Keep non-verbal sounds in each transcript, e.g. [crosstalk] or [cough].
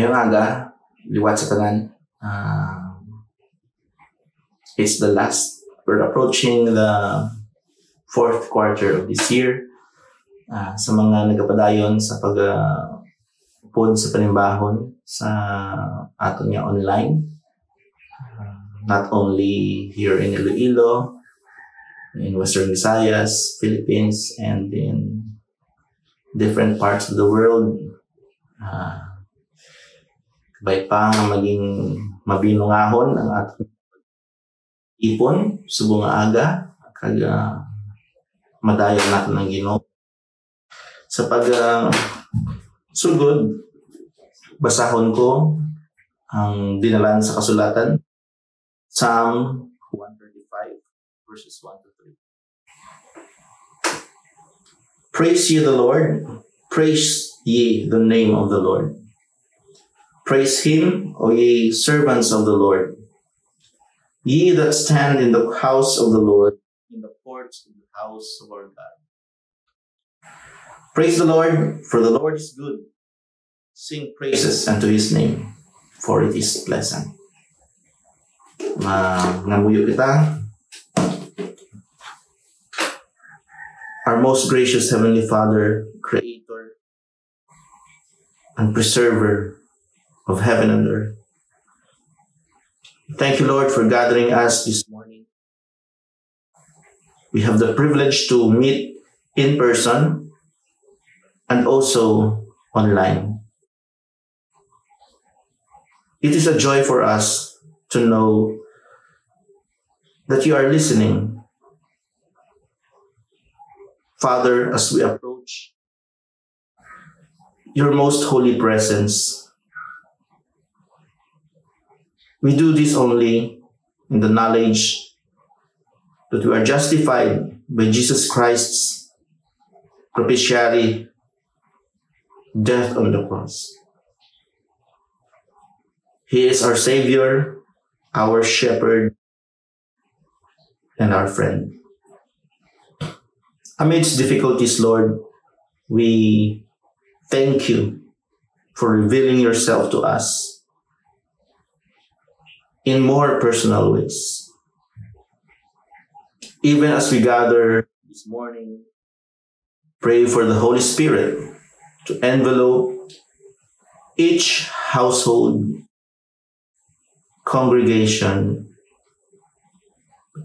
Mayong aga, liwat sa tanan. Uh, it's the last. We're approaching the fourth quarter of this year. Uh, sa mga nagapadayon sa pag uh, sa panimbahon sa ato niya online. Uh, not only here in Iloilo, in Western Visayas, Philippines, and in different parts of the world. Uh, kabay pa nga maging mabinungahon ang ating ipon subong aga kag uh, madayon natin ng Ginoo sa pag uh, sugod basahon ko ang dinalan sa kasulatan Psalm 135 verses 1 to Praise ye the Lord. Praise ye the name of the Lord. Praise him, O ye servants of the Lord. Ye that stand in the house of the Lord, in the courts of the house of our God. Praise the Lord, for the Lord is good. Sing praises unto his name, for it is pleasant. Ma nanguyo kita, Our most gracious Heavenly Father, Creator and Preserver of heaven and earth. Thank you, Lord, for gathering us this morning. We have the privilege to meet in person and also online. It is a joy for us to know that you are listening Father, as we approach your most holy presence, we do this only in the knowledge that we are justified by Jesus Christ's propitiatory death on the cross. He is our Savior, our Shepherd, and our friend amidst difficulties, Lord, we thank you for revealing yourself to us in more personal ways. Even as we gather this morning, pray for the Holy Spirit to envelope each household, congregation,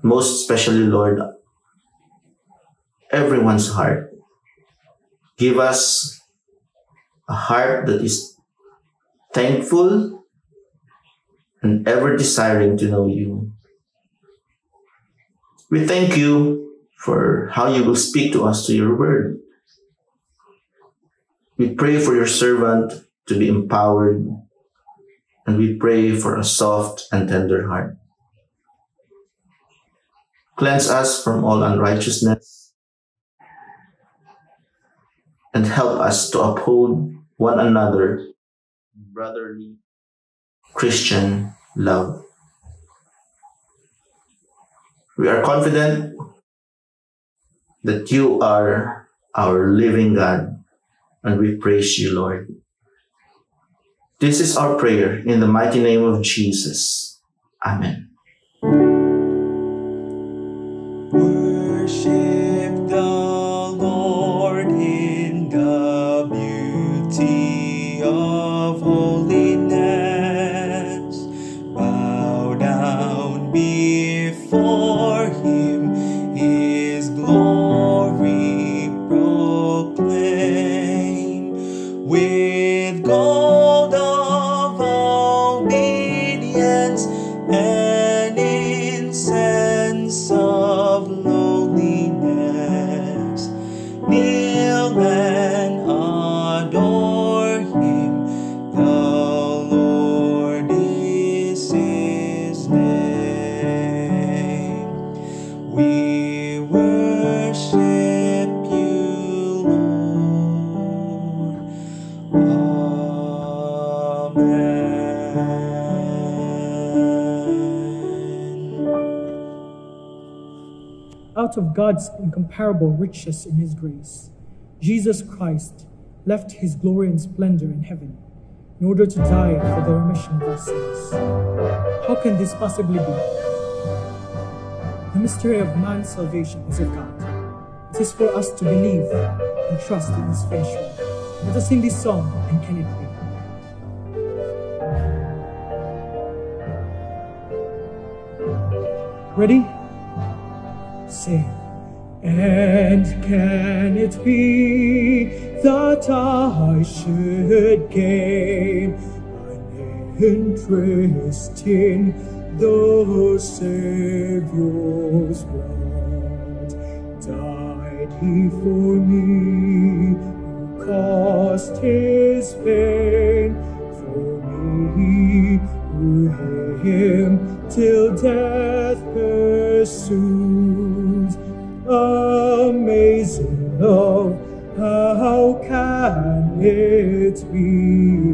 most especially, Lord, everyone's heart. Give us a heart that is thankful and ever desiring to know you. We thank you for how you will speak to us to your word. We pray for your servant to be empowered, and we pray for a soft and tender heart. Cleanse us from all unrighteousness and help us to uphold one another brotherly Christian love. We are confident that you are our living God and we praise you, Lord. This is our prayer in the mighty name of Jesus. Amen. Of God's incomparable riches in his grace, Jesus Christ left his glory and splendor in heaven in order to die for the remission of our sins. How can this possibly be? The mystery of man's salvation is of God. It is for us to believe and trust in His work. Let us sing this song, and can it be? Ready? And can it be that I should gain an interest in the Savior's blood? Died he for me, who caused his pain for me, who him till death pursues. Amazing love, how can it be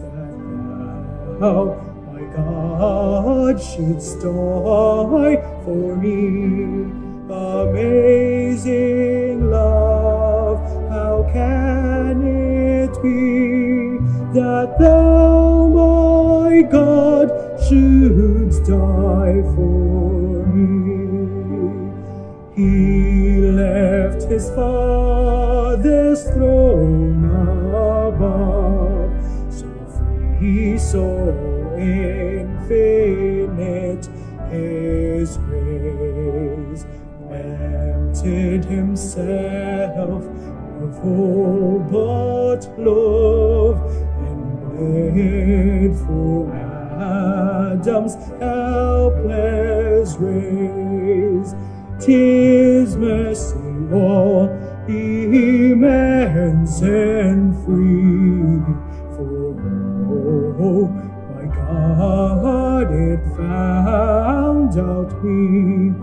that thou, my God, shouldst die for me? Amazing love, how can it be that thou, my God, shouldst die his father's throne above, so free, he saw infinite his grace, emptied himself of all but love, and bled for Adam's helpless race. Tis mercy all immense and free. For oh, my God, it found out me.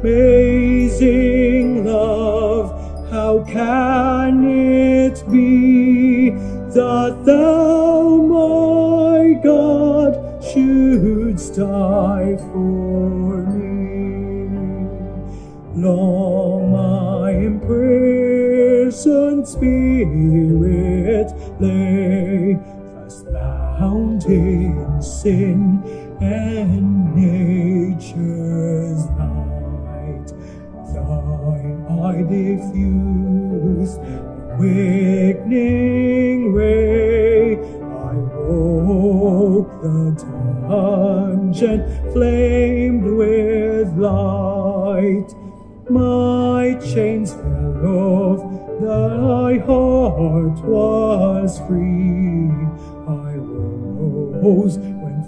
Amazing love, how can it be that thou, my God, shouldst die for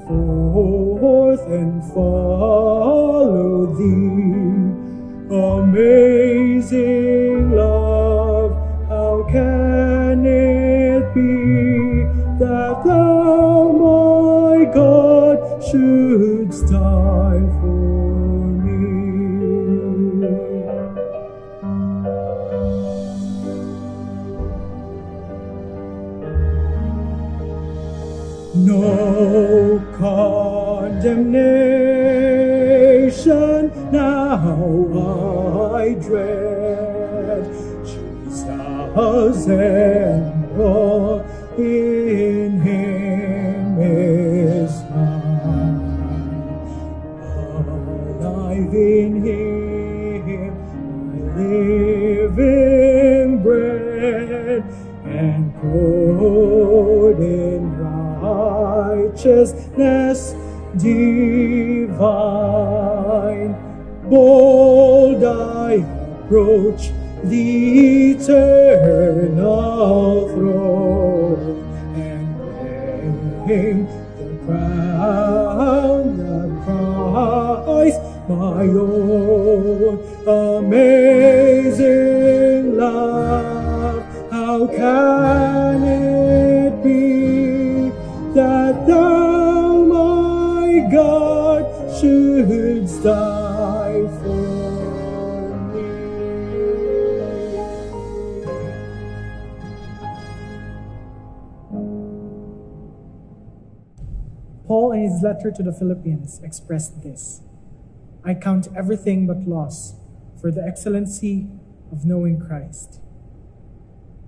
forth, and followed eternal throne and claim the crown of Christ, my own letter to the Philippians, expressed this I count everything but loss for the excellency of knowing Christ.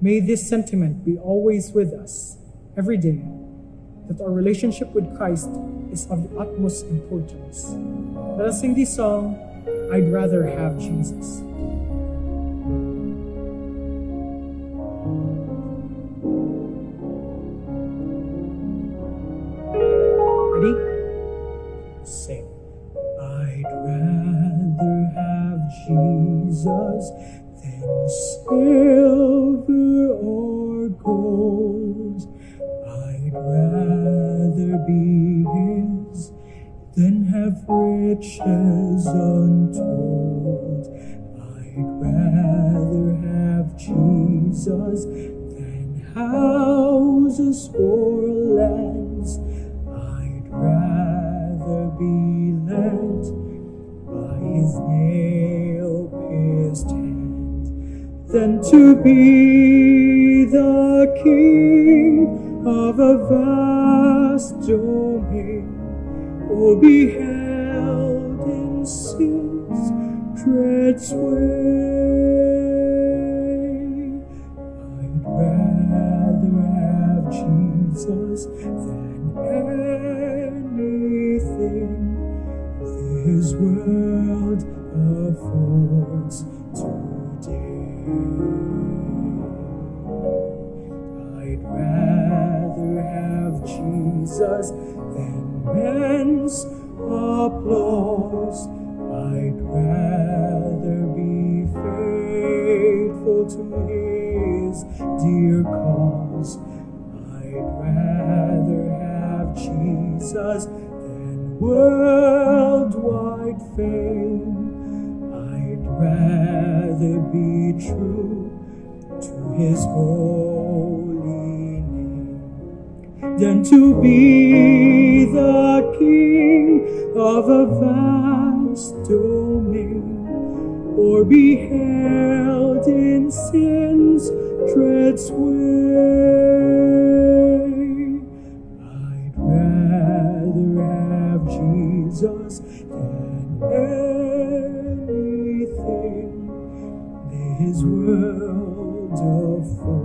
May this sentiment be always with us every day that our relationship with Christ is of the utmost importance. Let us sing this song, I'd Rather Have Jesus. Jesus than silver or gold. I'd rather be his than have riches untold. I'd rather have Jesus than houses or lands. I'd rather be led by his hand than to be the king of a vast domain or be held in sin's dread sway. I'd rather have Jesus than anything this world Jesus than men's applause. I'd rather be faithful to his dear cause. I'd rather have Jesus than worldwide fame. I'd rather be true to his name than to be the king of a vast domain or be held in sin's dread sway. I'd rather have Jesus than anything this world affords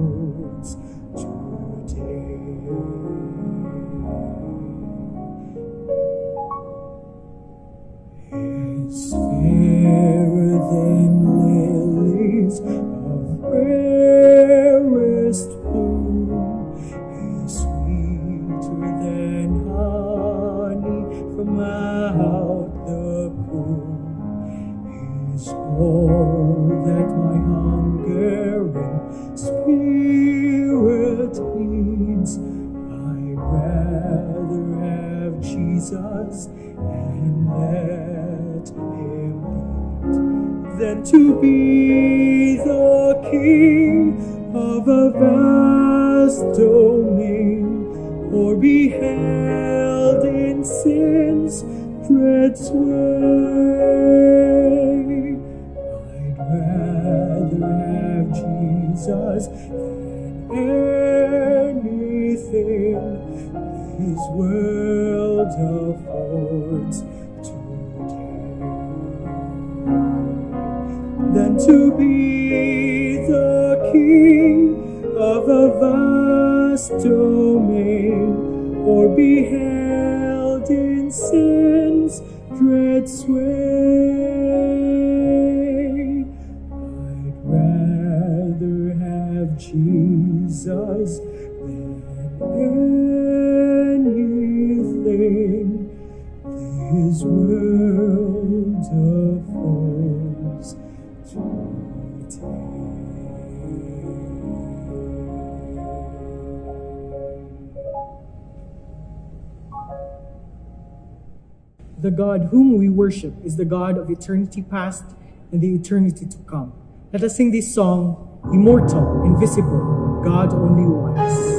God whom we worship is the God of eternity past and the eternity to come. Let us sing this song, Immortal, Invisible, God Only Wise.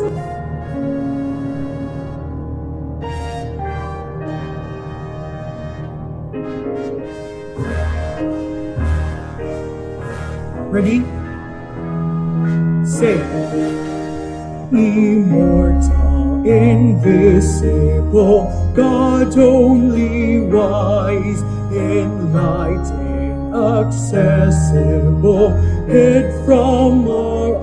Ready? Say, Immortal, invisible, God only wise, in accessible, hid from our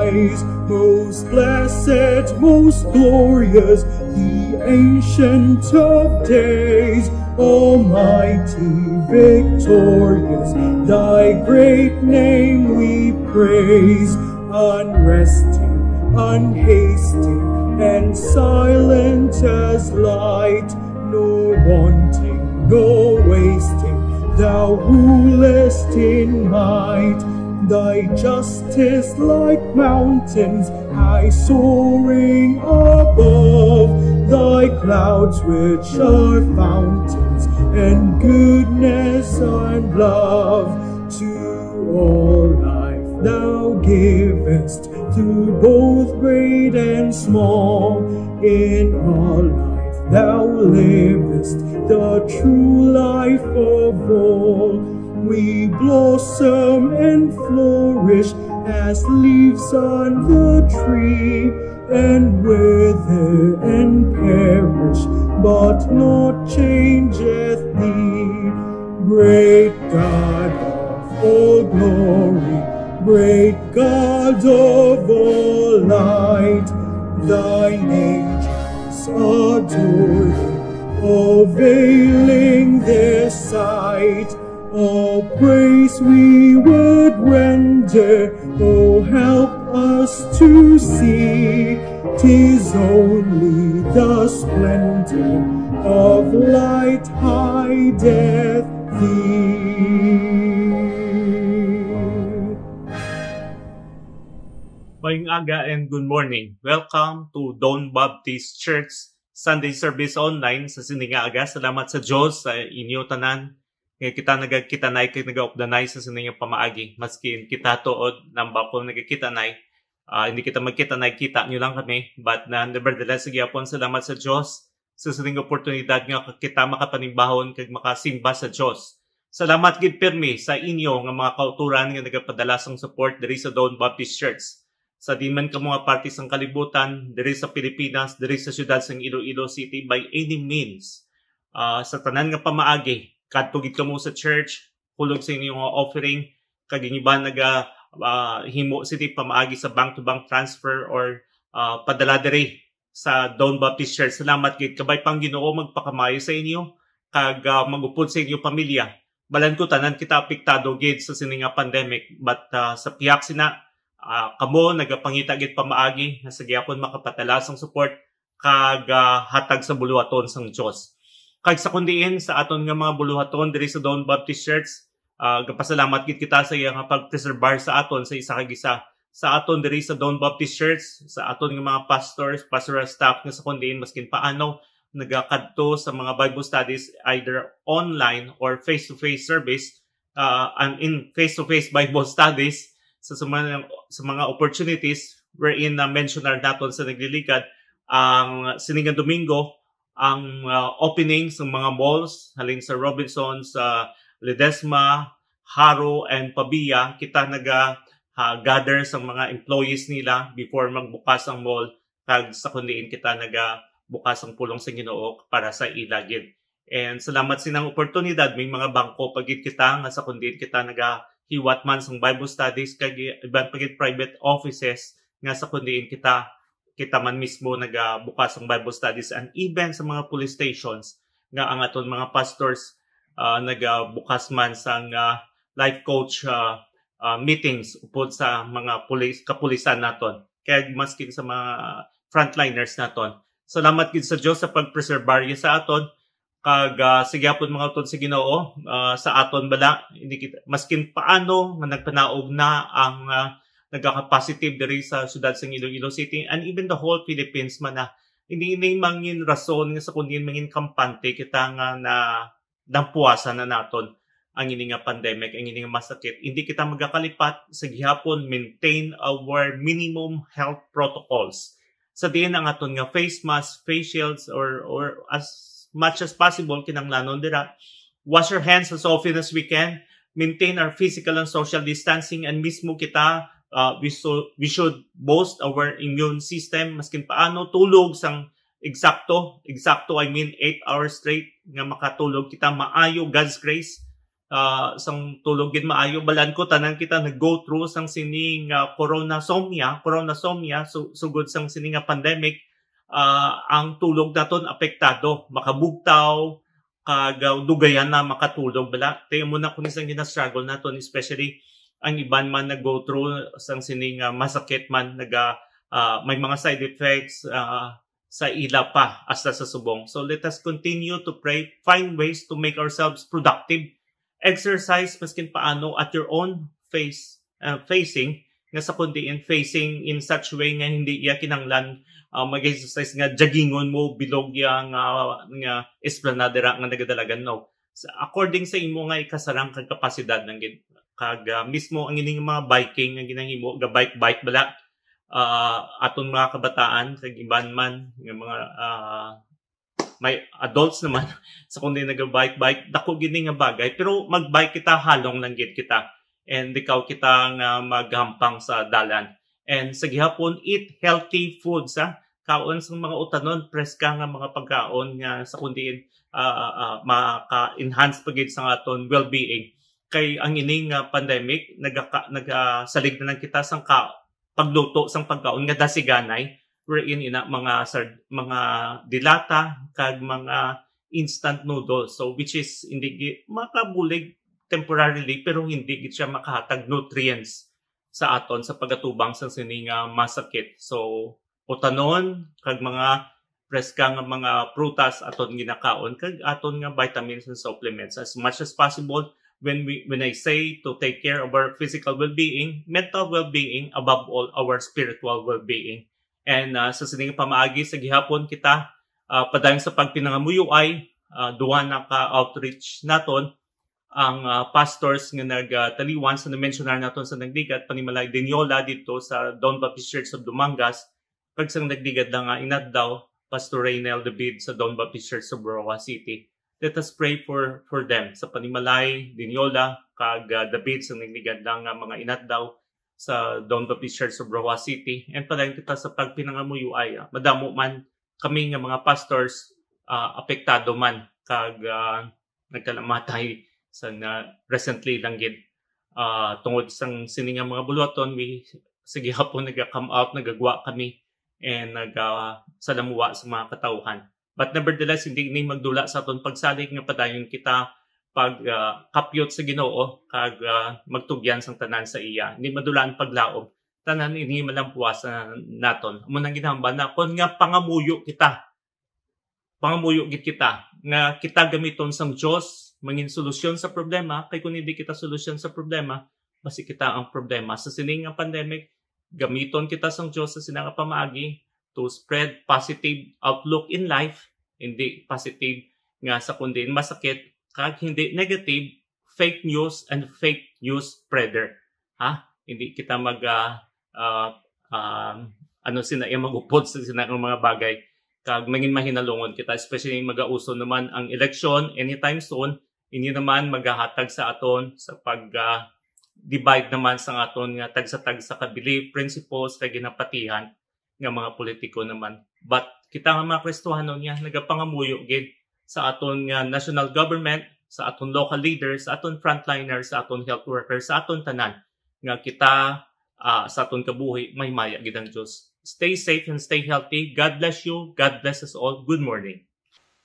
eyes, most blessed, most glorious, the ancient of days, almighty, victorious, thy great name we praise, unresting, unhasting, and silent as light, no wanting, no wasting, thou rulest in might, thy justice like mountains, high soaring above, thy clouds which are fountains, and goodness and love. To all life thou givest to both great and small. In all life thou livest the true life of all. We blossom and flourish as leaves on the tree and wither and perish but not changeth thee. Great God of all glory great God of all light, thine angels adore thee, all veiling their sight. All praise we would render, oh help us to see, tis only the splendor of light hideth thee. Mayong aga and good morning. Welcome to Don Baptist Church Sunday Service Online sa sininga aga. Salamat sa Diyos sa inyo tanan. Kaya kita nagakita na kay nag-updanay sa sininga pamaagi. Maski kita tuod ng bako nagakita na uh, hindi kita magkita na kita nyo lang kami. But na nevertheless, sige po salamat sa Diyos sa sining oportunidad nga kita makapanimbahon kag makasimba sa Diyos. Salamat gid pirmi sa inyo nga mga kauturan nga nagapadala sang support diri sa Don Baptist Church sa di man ka mga party sang kalibutan diri sa Pilipinas, diri sa syudad sang Iloilo City by any means. Uh, sa tanan nga pamaagi, kadtugid ka mo sa church, hulog sa inyong offering, kag ba naga uh, himo city pamaagi sa bank to bank transfer or uh, padala diri sa Don Baptist Church. Salamat gid kabay pang Ginoo magpakamayo sa inyo kag uh, magupod sa inyo pamilya. Balan ko tanan kita apektado gid sa sininga pandemic but uh, sa piyak sina uh, kamo nagapangita gid pamaagi nga sa gyapon makapatalasang support kag uh, hatag sa buluhaton sang Dios. Kag sa kundiin sa aton nga mga buluhaton diri sa Don Baptist Church, uh, gapasalamat gid kita sa iya nga pagpreserbar sa aton sa isa kag isa sa aton diri sa Don Baptist Church, sa aton nga mga pastors, pastoral staff nga sa kundiin maskin paano nagakadto sa mga Bible studies either online or face-to-face service uh, and in face-to-face Bible [laughs] studies sa, sa, mga, sa mga opportunities wherein na uh, mentionar naton sa naglilikad ang siningang Domingo ang uh, opening sa mga malls halin sa Robinsons, sa uh, Ledesma, Haro and Pabia kita naga uh, gather sa mga employees nila before magbukas ang mall kag sa kundiin kita naga bukas ang pulong sa Ginoo para sa ilagid. And salamat sinang oportunidad may mga bangko pagit kita nga sa kundiin kita naga hiwat man sang Bible studies kag iban pagit private offices nga sa kundiin kita kita man mismo nagabukas ang Bible studies and even sa mga police stations nga ang aton mga pastors uh, nagabukas man sang uh, life coach uh, uh, meetings upod sa mga pulis kapulisan naton kay maskin sa mga frontliners naton. Salamat gid sa Dios sa pagpreserbarya sa aton kag uh, sigyapon mga utod sa Ginoo uh, sa aton bala hindi kita maskin paano nga nagpanaog na ang uh, nagaka-positive diri sa syudad sa Iloilo City and even the whole Philippines man na hindi ni mangin rason nga sa kundi mangin kampante kita nga na dampuasan na naton ang ini nga pandemic ang ini nga masakit. Hindi kita magakalipat sa gihapon maintain our minimum health protocols. Sa diin ang aton nga face mask face shields or or as much as possible kinanglanon dira. Wash your hands as often as we can. Maintain our physical and social distancing and mismo kita uh, we, so, we should boost our immune system. Maskin paano tulog sang eksakto. Eksakto I mean 8 hours straight nga makatulog kita. Maayo God's grace. Uh, sang tulog gid maayo. Balan ko tanan kita nag-go through sang sining uh, corona somnia, corona somnia so, sugod sang sining pandemic uh, ang tulog naton apektado, makabugtaw, kag dugayan na makatulog bala. Tayo mo na kung isang gina-struggle naton especially ang iban man nag-go through sang sining uh, masakit man naga uh, may mga side effects uh, sa ila pa hasta sa subong. So let us continue to pray, find ways to make ourselves productive exercise maskin paano at your own face uh, facing nga sa kundi in facing in such way nga hindi iya kinanglan uh, mag-exercise nga jaggingon mo bilog ya nga nga esplanadera nga nagadalagan no so, according sa imo nga ikasarang kag kapasidad ng kag uh, mismo ang ining mga biking nga ginahimo ga bike bike bala uh, aton mga kabataan kag iban man nga mga uh, may adults naman [laughs] sa kundi nag-bike-bike, dako gini nga bagay. Pero mag-bike kita, halong lang kita. And ikaw kita nga maghampang sa dalan. And sa gihapon, eat healthy foods, ha? Kaon sa mga utanon, preska nga mga pagkaon nga sa kundi uh, uh, maka-enhance pagid sa aton well-being. Kay ang ining uh, pandemic, nagsalig nag, uh, na lang kita sang ka, pagluto sang pagkaon nga dasiganay wherein ina mga sard, mga dilata kag mga instant noodles so which is hindi makabulig temporarily pero hindi gid siya makahatag nutrients sa aton sa pagatubang sa sininga masakit. So utanon kag mga preska nga mga prutas aton ginakaon kag aton nga vitamins and supplements. As much as possible when we when I say to take care of our physical well-being mental well-being above all our spiritual well-being. And uh, sa sining pamaagi sa gihapon kita uh, padayon sa pagpinangamuyo ay uh, duwa na ka outreach naton ang uh, pastors nga nagtaliwan sa na-mentionar naton sa nagdigat panimalay Dinyola dito sa Don Baptist Church of Dumangas pag sang nagdigat lang nga inat daw Pastor Raynel David sa Don Baptist Church sa Borowa City. Let us pray for for them sa panimalay Dinyola kag uh, David sa nagdigat lang nga mga inat daw sa Don Baptist Church sa Browa City. And padayon kita sa pagpinangamuyo ay uh, madamo man kami nga mga pastors uh, apektado man kag uh, nagkalamatay sa na recently lang gid uh, tungod sang sininga mga buluaton we sige hapon naga-come out nagagwa kami and nag uh, salamuwa sa mga katawhan. But nevertheless, hindi ni magdula sa aton pagsalig nga padayon kita pag uh, kapyot sa Ginoo kag uh, magtugyan sang tanan sa iya. Hindi madulaan paglaom. Tanan ini malampuas uh, naton. Amo nang ginahamba na kon nga pangamuyo kita. Pangamuyo git kita nga kita gamiton sang Dios mangin solusyon sa problema kay kun hindi kita solusyon sa problema basi kita ang problema. Sa sining nga pandemic gamiton kita sang Dios sa sinanga pamaagi to spread positive outlook in life hindi positive nga sa kundi masakit kag hindi negative fake news and fake news spreader. Ha? Hindi kita mag uh, uh, ano sina yung magupod sa sina ng mga bagay. Kag mangin mahinalungon kita especially magauso naman ang election anytime soon ini naman magahatag sa aton sa pag uh, divide naman sa aton nga tag sa kabili principles kay ginapatihan nga mga politiko naman but kita nga mga Kristohano niya nagapangamuyo gid sa aton nga national government, sa aton local leaders, sa aton frontliners, sa aton health workers, sa aton tanan nga kita uh, sa aton kabuhi may maya gid ang Dios. Stay safe and stay healthy. God bless you. God bless us all. Good morning.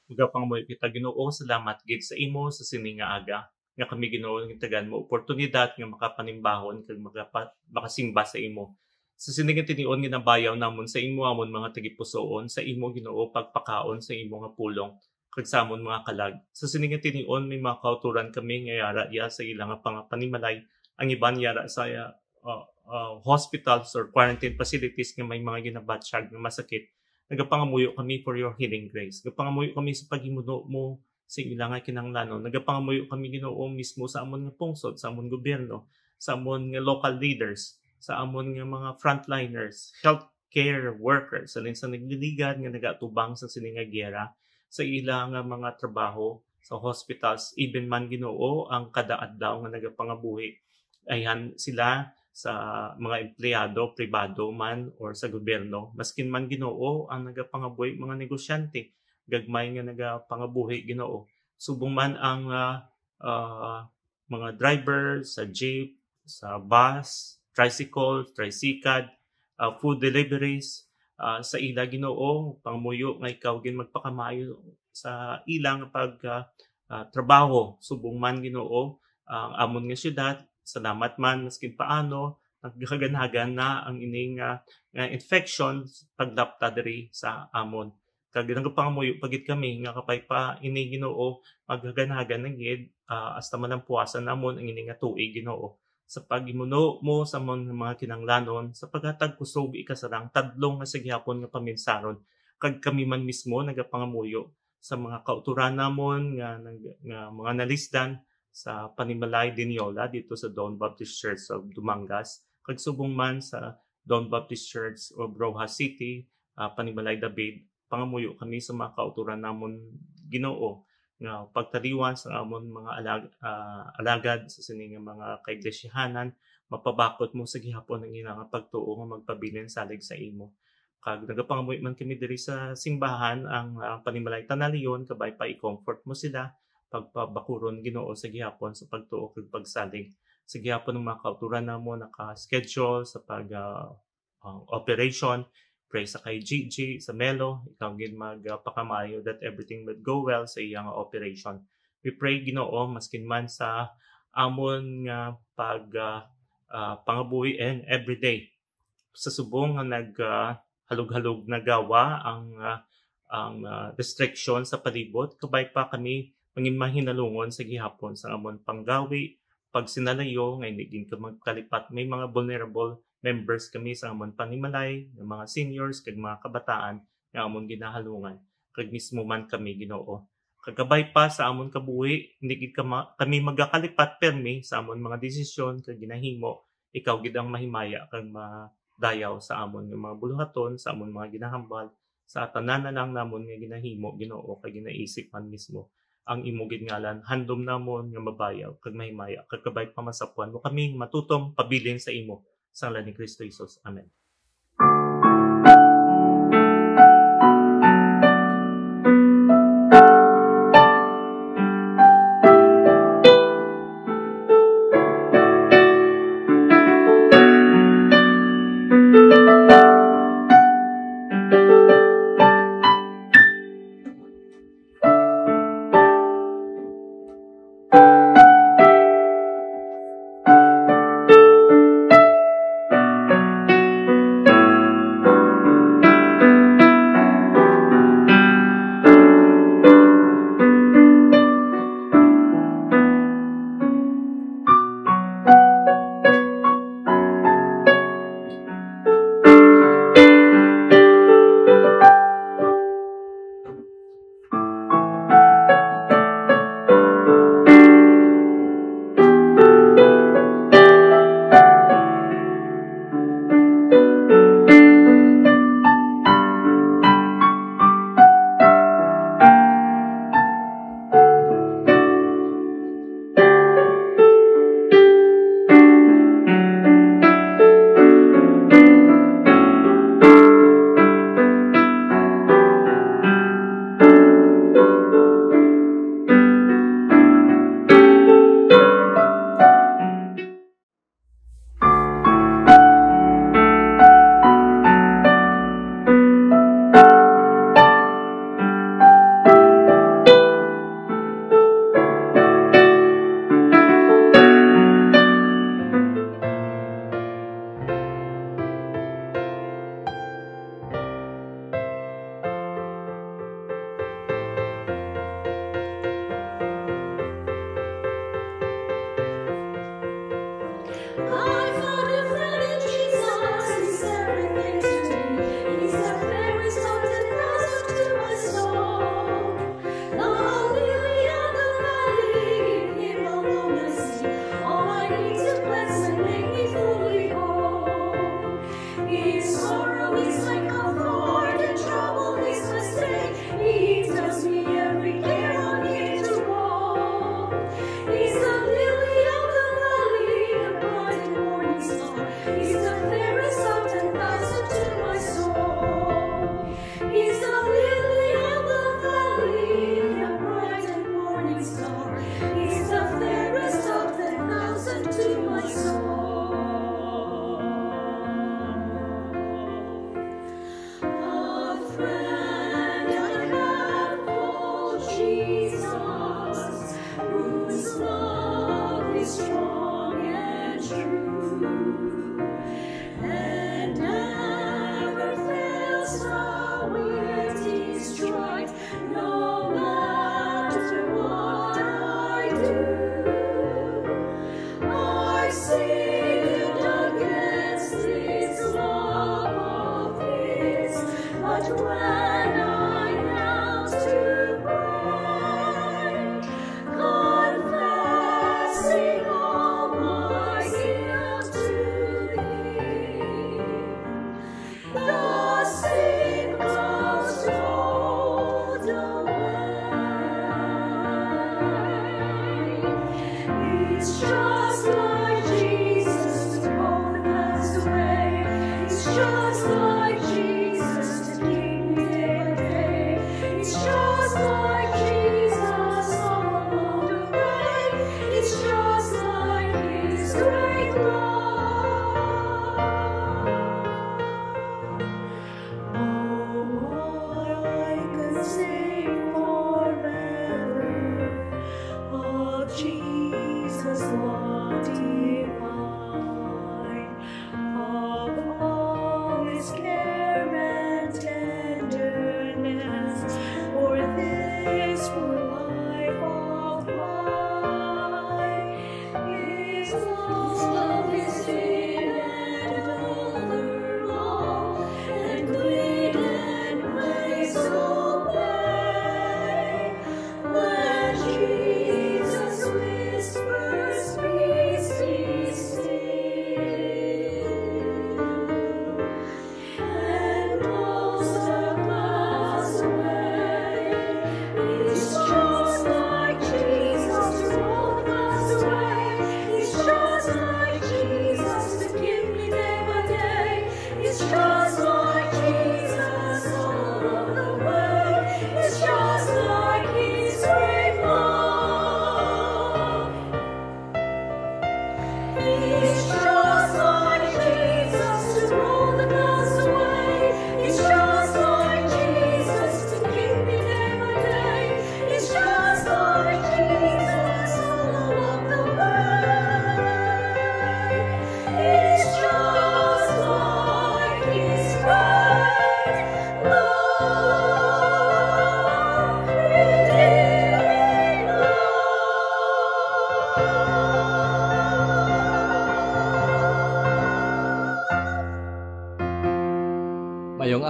Mga pang mo kita Ginoo, salamat gid sa imo sa sini nga aga nga kami Ginoo tagan mo oportunidad nga makapanimbahon kag makasimba sa imo sa sinigin tinion nga nabayaw namon sa imo amon mga tagipusoon sa imo Ginoo pagpakaon sa imo nga pulong kagsamon mga kalag. Sa sininga tinion may mga kauturan kami ngayara ya sa ilang pangapanimalay ang iban yara sa uh, uh, hospitals or quarantine facilities nga may mga ginabatsyag nga masakit. Nagapangamuyo kami for your healing grace. Nagapangamuyo kami sa paghimuno mo sa ilang kinanglanon. Nagapangamuyo kami Ginoo mismo sa amon nga pungsod, sa amon gobyerno, sa amon nga local leaders, sa amon nga mga frontliners, healthcare workers, alin sa nagliligan nga nagatubang sa sininga gera sa ilang mga trabaho sa hospitals even man Ginoo ang kadaadlaw nga nagapangabuhi ayan sila sa mga empleyado pribado man or sa gobyerno maskin man Ginoo ang nagapangabuhi mga negosyante gagmay nga nagapangabuhi Ginoo. Subong man ang uh, uh, mga driver sa jeep, sa bus, tricycle, tricycad, uh, food deliveries, uh, sa ila Ginoo pangmuyo nga ikaw gin magpakamayo sa ilang pag uh, uh, trabaho. Subong man Ginoo ang uh, amon nga syudad salamat man maskin paano nagkaganagan na ang ining uh, infection pagdapta diri sa amon. Kag nagapangamuyo pagit kami nga kapay pa ini Ginoo maghaganagan ng gid uh, hasta man ang puwasan namon ang ining nga tuig Ginoo. Sa pagimuno mo sa mga kinanglanon sa paghatag kusog ikasarang tadlong nga sagyapon nga paminsaron. Kag kami man mismo nagapangamuyo sa mga kauturan namon nga, nga mga nalisdan sa Panimalay Diniola dito sa Don Baptist Church of Dumangas. Kag subong man sa Don Baptist Church of Rojas City uh, Panimalay David pangamuyo kami sa mga kauturan namon Ginoo nga pagtaliwan sa amon mga alag, uh, alagad sa sining mga kaiglesyhanan mapabakot mo sa gihapon ang ilang pagtuo nga magpabilin salig sa imo. Kag nagapangamoy man kami diri sa simbahan ang uh, panimalay tanaliyon kabay pa i-comfort mo sila pagpabakuron Ginoo sa gihapon sa pagtuo kag pagsalig. Sa gihapon ng mga kauturan namo naka-schedule sa pag uh, uh, operation. Pray sa kay Gigi, sa Melo, ikaw gid magpakamayo uh, that everything would go well sa iyang operation. We pray Ginoo maskin man sa amon nga pag uh, uh, pangabuhi and everyday. Sa subong nga nag uh, halog-halog na gawa ang uh, ang uh, restriction sa palibot kabay pa kami mangin mahinalungon sa gihapon sa amon panggawi pag sinalayo nga hindi ka magkalipat. May mga vulnerable members kami sa amon panimalay, ng mga seniors, kag mga kabataan, nga amon ginahalungan, kag mismo man kami ginoo. Kagabay pa sa amon kabuhi, hindi gid kami magakalipat permi sa amon mga desisyon kag ginahimo, ikaw gid ang mahimaya kag madayaw sa amon ng mga buluhaton, sa amon mga ginahambal, sa tanan na lang namon nga ginahimo Ginoo kag ginaisip man mismo ang imo gid ngalan handom namon nga mabayaw kag mahimaya kag kabay pamasapuan mo kami matutong pabilin sa imo sa ni Kristo Jesus. Amen.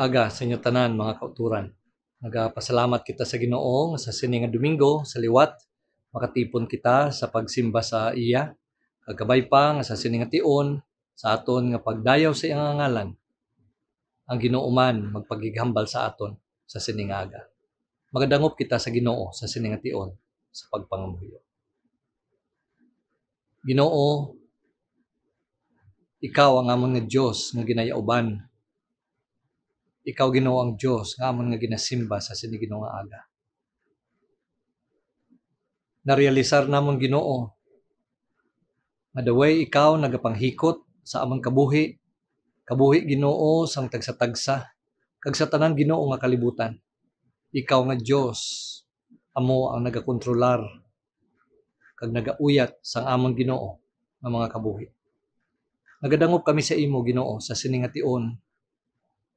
Aga sa inyo tanan mga kauturan. Nagapasalamat kita sa Ginoo sa sini nga Domingo sa liwat makatipon kita sa pagsimba sa iya. Kagabay pa nga sa sini nga tion sa aton nga pagdayaw sa iyang ngalan. Ang Ginoo man magpagighambal sa aton sa sini nga aga. Magadangop kita sa Ginoo sa sini nga tion sa pagpangamuyo. Ginoo, ikaw ang amon nga Dios nga ginayauban ikaw Ginoo ang Dios nga amon nga ginasimba sa sini Ginoo nga aga. Narealisar namon Ginoo nga the way ikaw nagapanghikot sa amon kabuhi, kabuhi Ginoo sang tagsa-tagsa, kag sa tanan Ginoo nga kalibutan. Ikaw nga Dios amo ang nagakontrolar kag nagauyat sang amon Ginoo nga mga kabuhi. Nagadangop kami sa imo Ginoo sa sining nga tion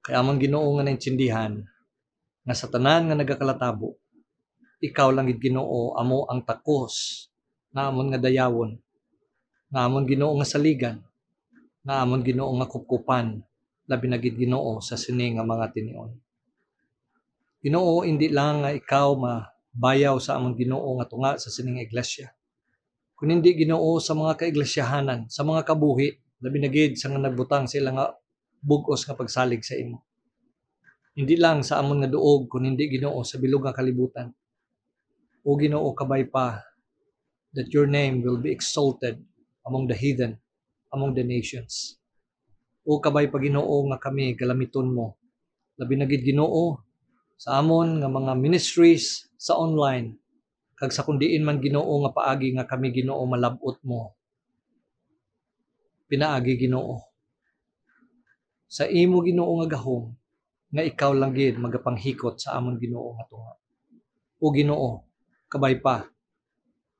kaya amang Ginoo nga naintindihan nga sa tanan nga nagakalatabo ikaw lang gid Ginoo amo ang takos nga amon nga dayawon nga amon Ginoo nga saligan nga amon Ginoo nga kupkupan labi na gid Ginoo sa sini nga mga tinion. Ginoo hindi lang nga ikaw mabayaw sa amon Ginoo nga tunga sa sining iglesia kun hindi Ginoo sa mga kaiglesiyahanan sa mga kabuhi labi na gid sa nga nagbutang sila nga bugos nga pagsalig sa imo. Hindi lang sa amon nga duog kun hindi Ginoo sa bilog nga kalibutan. O Ginoo kabay pa that your name will be exalted among the heathen, among the nations. O kabay pa Ginoo nga kami galamiton mo. Labi na gid Ginoo sa amon nga mga ministries sa online kag sa kundiin man Ginoo nga paagi nga kami Ginoo malabot mo. Pinaagi Ginoo sa imo Ginoo nga gahom nga ikaw lang gid magapanghikot sa amon Ginoo nga tunga. O Ginoo, kabay pa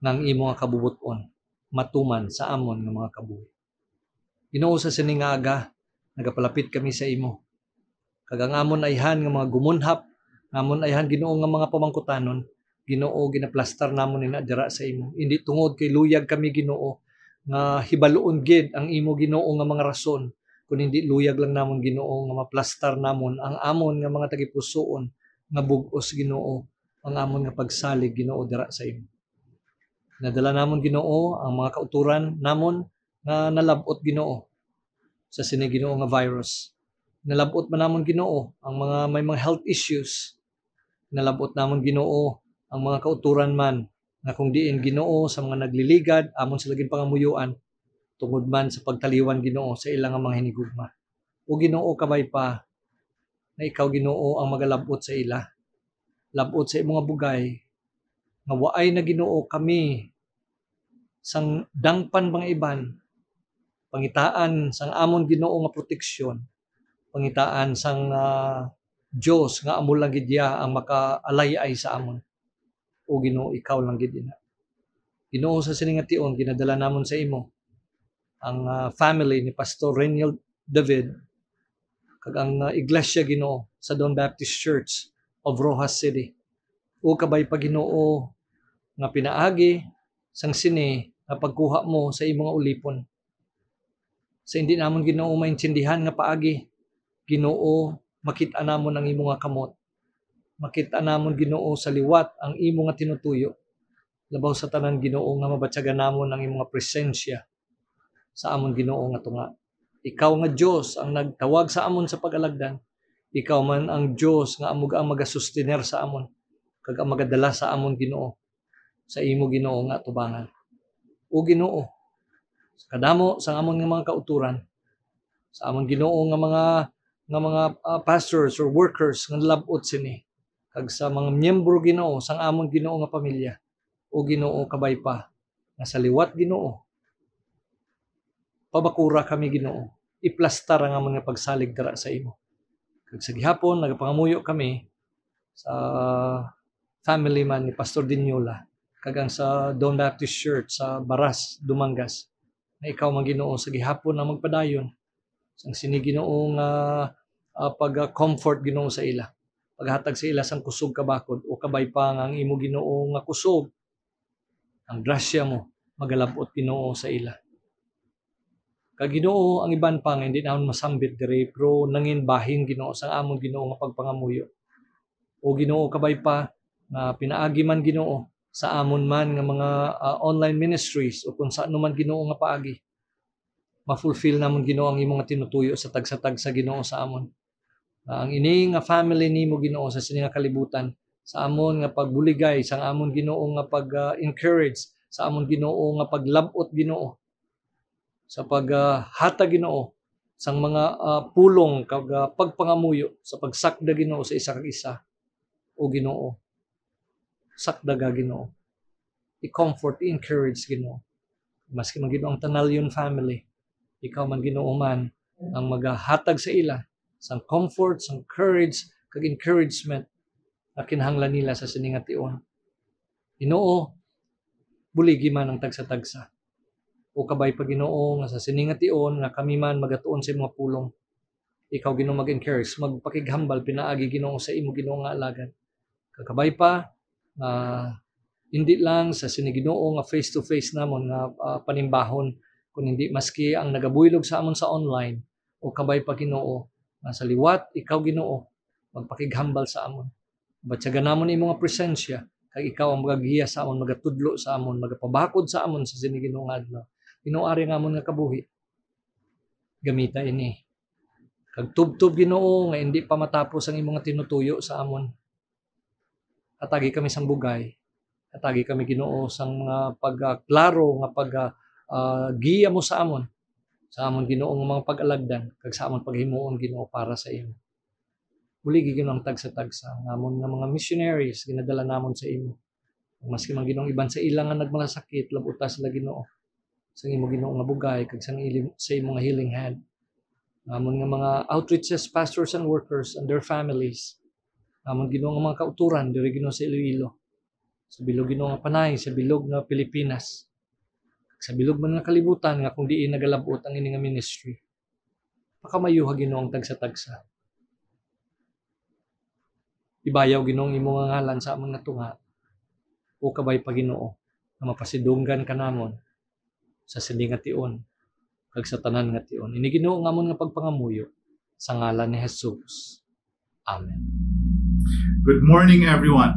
nang imo nga kabubuton matuman sa amon nga mga kabuhi. Ginoo sa sining aga nagapalapit kami sa imo. Kag ang amon ayhan nga mga gumunhap, amon ayhan Ginoo nga mga pamangkutanon, Ginoo ginaplastar namon nina dira sa imo. Hindi tungod kay luyag kami Ginoo nga hibaluon gid ang imo Ginoo nga mga rason kun hindi luyag lang namon Ginoo nga maplastar namon ang amon nga mga tagipusoon nga bugos Ginoo ang amon nga pagsalig Ginoo dira sa imo. Nadala namon Ginoo ang mga kauturan namon nga nalabot Ginoo sa sini Ginoo nga virus. Nalabot man namon Ginoo ang mga may mga health issues. Nalabot namon Ginoo ang mga kauturan man nga kung diin Ginoo sa mga nagliligad amon sila gid pangamuyuan tungod man sa pagtaliwan Ginoo sa ilang mga hinigugma. O Ginoo kabay pa na ikaw Ginoo ang magalabot sa ila. Labot sa imong bugay nga waay na Ginoo kami sang dangpan mga iban. Pangitaan sang amon Ginoo nga proteksyon. Pangitaan sang uh, Dios nga amo lang gid ang makaalay-ay sa amon. O Ginoo ikaw lang gid Ginoo sa siningation ginadala namon sa imo ang uh, family ni Pastor Reniel David kag ang uh, iglesia Ginoo sa Don Baptist Church of Rojas City. O kabay pa Ginoo nga pinaagi sang sini nga pagkuha mo sa imong ulipon. Sa hindi namon Ginoo maintindihan nga paagi Ginoo makita namon ang imo nga kamot. Makita namon Ginoo sa liwat ang imo nga tinutuyo. Labaw sa tanan Ginoo nga mabatyagan namon ang imo nga presensya sa amon Ginoo nga tunga. Ikaw nga Dios ang nagtawag sa amon sa pagalagdan. Ikaw man ang Dios nga amo ang magasustener sa amon kag ang magadala sa amon Ginoo sa imo Ginoo nga tubangan. O Ginoo sa kadamo sa amon nga mga kauturan sa amon Ginoo nga mga nga mga uh, pastors or workers nga labot sini kag sa mga miyembro Ginoo sang amon Ginoo nga pamilya. O Ginoo kabay pa nga sa liwat Ginoo pabakura kami Ginoo iplastar ang amon nga pagsalig dara sa imo kag sa gihapon nagapangamuyo kami sa family man ni Pastor Dinyola kag ang sa Don Baptist Church sa Baras Dumangas na ikaw man Ginoo sa gihapon na magpadayon sang sini Ginoo nga uh, pag-comfort Ginoo sa ila. Paghatag sa ila sang kusog kabakod o kabay pa nga ang imo Ginoo nga kusog. Ang grasya mo magalabot Ginoo sa ila. Kag ang iban pa nga hindi naman masambit diri pero nangin bahin Ginoo sa amon Ginoo nga pagpangamuyo. O Ginoo kabay pa nga pinaagi man Ginoo sa amon man nga mga uh, online ministries o kung saan man Ginoo nga paagi ma-fulfill namon Ginoo ang imong tinutuyo sa tagsa-tagsa Ginoo sa amon. Uh, ang ini nga family nimo Ginoo sa sini nga kalibutan sa amon nga pagbuligay sa amon Ginoo nga pag-encourage uh, sa amon Ginoo nga paglabot Ginoo sa paghata uh, Ginoo sang mga uh, pulong kag uh, pagpangamuyo sa pagsakda Ginoo sa isa isa o Ginoo sakda ga Ginoo i-comfort i-encourage Ginoo maski man Ginoo ang Tanalyon family ikaw man Ginoo man ang magahatag sa ila sang comfort, sang courage, kag encouragement na kinahanglan nila sa siningation. Ginoo, buligi man ang tagsa-tagsa. O kabay pa Ginoo nga sa siningation nga kami man magatuon sa mga pulong. Ikaw Ginoo mag-encourage, magpakighambal pinaagi Ginoo sa imo Ginoo nga alagad. Kakabay pa uh, hindi lang sa siniginoo nga face to face namon nga uh, panimbahon kung hindi maski ang nagabuylog sa amon sa online o kabay pa Ginoo nga sa liwat ikaw Ginoo magpakighambal sa amon batyagan namon imo nga presensya kag ikaw ang magagiya sa amon magatudlo sa amon magapabakod sa amon sa sini Ginoo nga adlaw Ginoo ari nga amon nga kabuhi. Gamita ini. Kag tubtub Ginoo nga hindi pa matapos ang imong tinutuyo sa amon. Atagi kami sang bugay. Atagi kami Ginoo sang mga pagklaro nga pag uh, giya mo sa amon. Sa amon Ginoo nga mga pag-alagdan. Kag sa amon paghimuon Ginoo para sa imo. Muli Ginoo ang tagsa-tagsa. Namon nga mga missionaries ginadala namon sa imo. Maski man Ginoo iban sa ilang nga nagmalasakit labuta sila Ginoo sa imo Ginoo nga bugay kag sa ilim sa imo nga healing hand. Namon nga mga outreaches pastors and workers and their families. Namon Ginoo nga mga kauturan diri Ginoo sa Iloilo. Sa bilog Ginoo nga panay sa bilog nga Pilipinas. Sa bilog man nga kalibutan nga kung diin nagalabot ang ini nga ministry. Pakamayuha Ginoo ang tagsa-tagsa. Ibayaw Ginoo imo nga ngalan sa among tunga. O kabay pa Ginoo nga mapasidunggan ka namon sa sining tion kag sa tanan nga tion. Ini Ginoo nga nga pagpangamuyo sa ngalan ni Jesus. Amen. Good morning, everyone.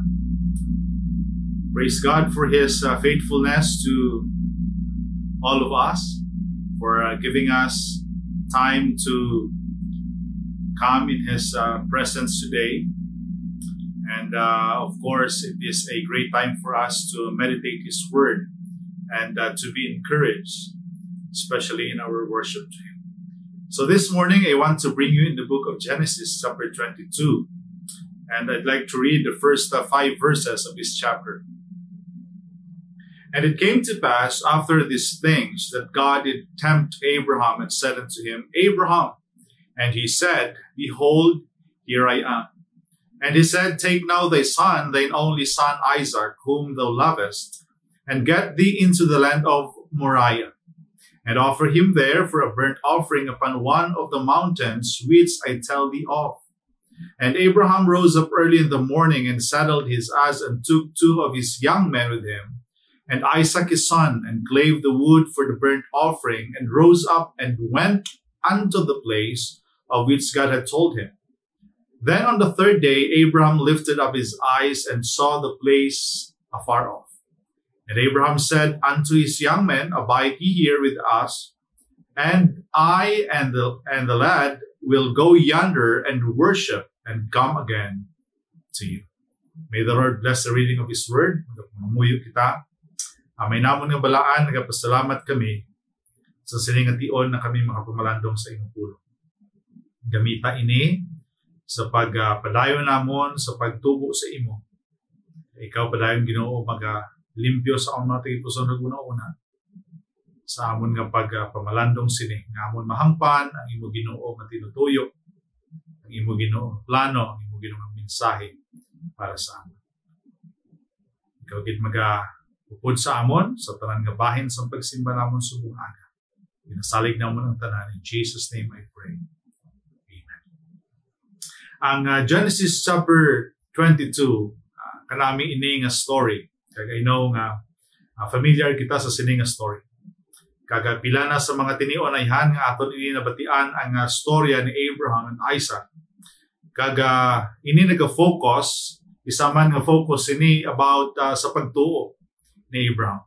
Praise God for His uh, faithfulness to all of us, for uh, giving us time to come in His uh, presence today. And uh, of course, it is a great time for us to meditate His Word and uh, to be encouraged, especially in our worship to Him. So this morning, I want to bring you in the book of Genesis, chapter 22. And I'd like to read the first uh, five verses of this chapter. And it came to pass after these things that God did tempt Abraham and said unto him, Abraham. And he said, Behold, here I am. And he said, Take now thy son, thine only son Isaac, whom thou lovest, and get thee into the land of Moriah, and offer him there for a burnt offering upon one of the mountains which I tell thee of. And Abraham rose up early in the morning and saddled his ass and took two of his young men with him, and Isaac his son, and clave the wood for the burnt offering, and rose up and went unto the place of which God had told him. Then on the third day, Abraham lifted up his eyes and saw the place afar off. And Abraham said unto his young men, Abide ye here with us, and I and the and the lad will go yonder and worship and come again to you. May the Lord bless the reading of His Word. Mamuyo kita. Uh, may namon nga balaan, nagapasalamat kami sa siningation na kami makapamalandong sa inyong pulo. Gamita ini sa pagpadayon uh, namon sa pagtubo sa imo. Ikaw padayon Ginoo maga limpyo sa amon mga tipuson na una-una sa amon nga pagpamalandong uh, sini nga amon mahampan ang imo Ginoo nga tinutuyo ang imo Ginoo plano ang imo Ginoo mensahe para sa amon. Ikaw gid maga upod sa amon sa tanan nga bahin sa pagsimba namon subong aga. Ginasalig namon ang tanan. In Jesus name I pray. Ang uh, Genesis chapter 22 uh, kanami ini nga story kag I know nga uh, familiar kita sa sini nga story kaga pila na sa mga tiniunayhan nga aton ini nabatian ang uh, storya ni Abraham and Isaac. Kaga ini naga-focus isa man nga focus ini about uh, sa pagtuo ni Abraham.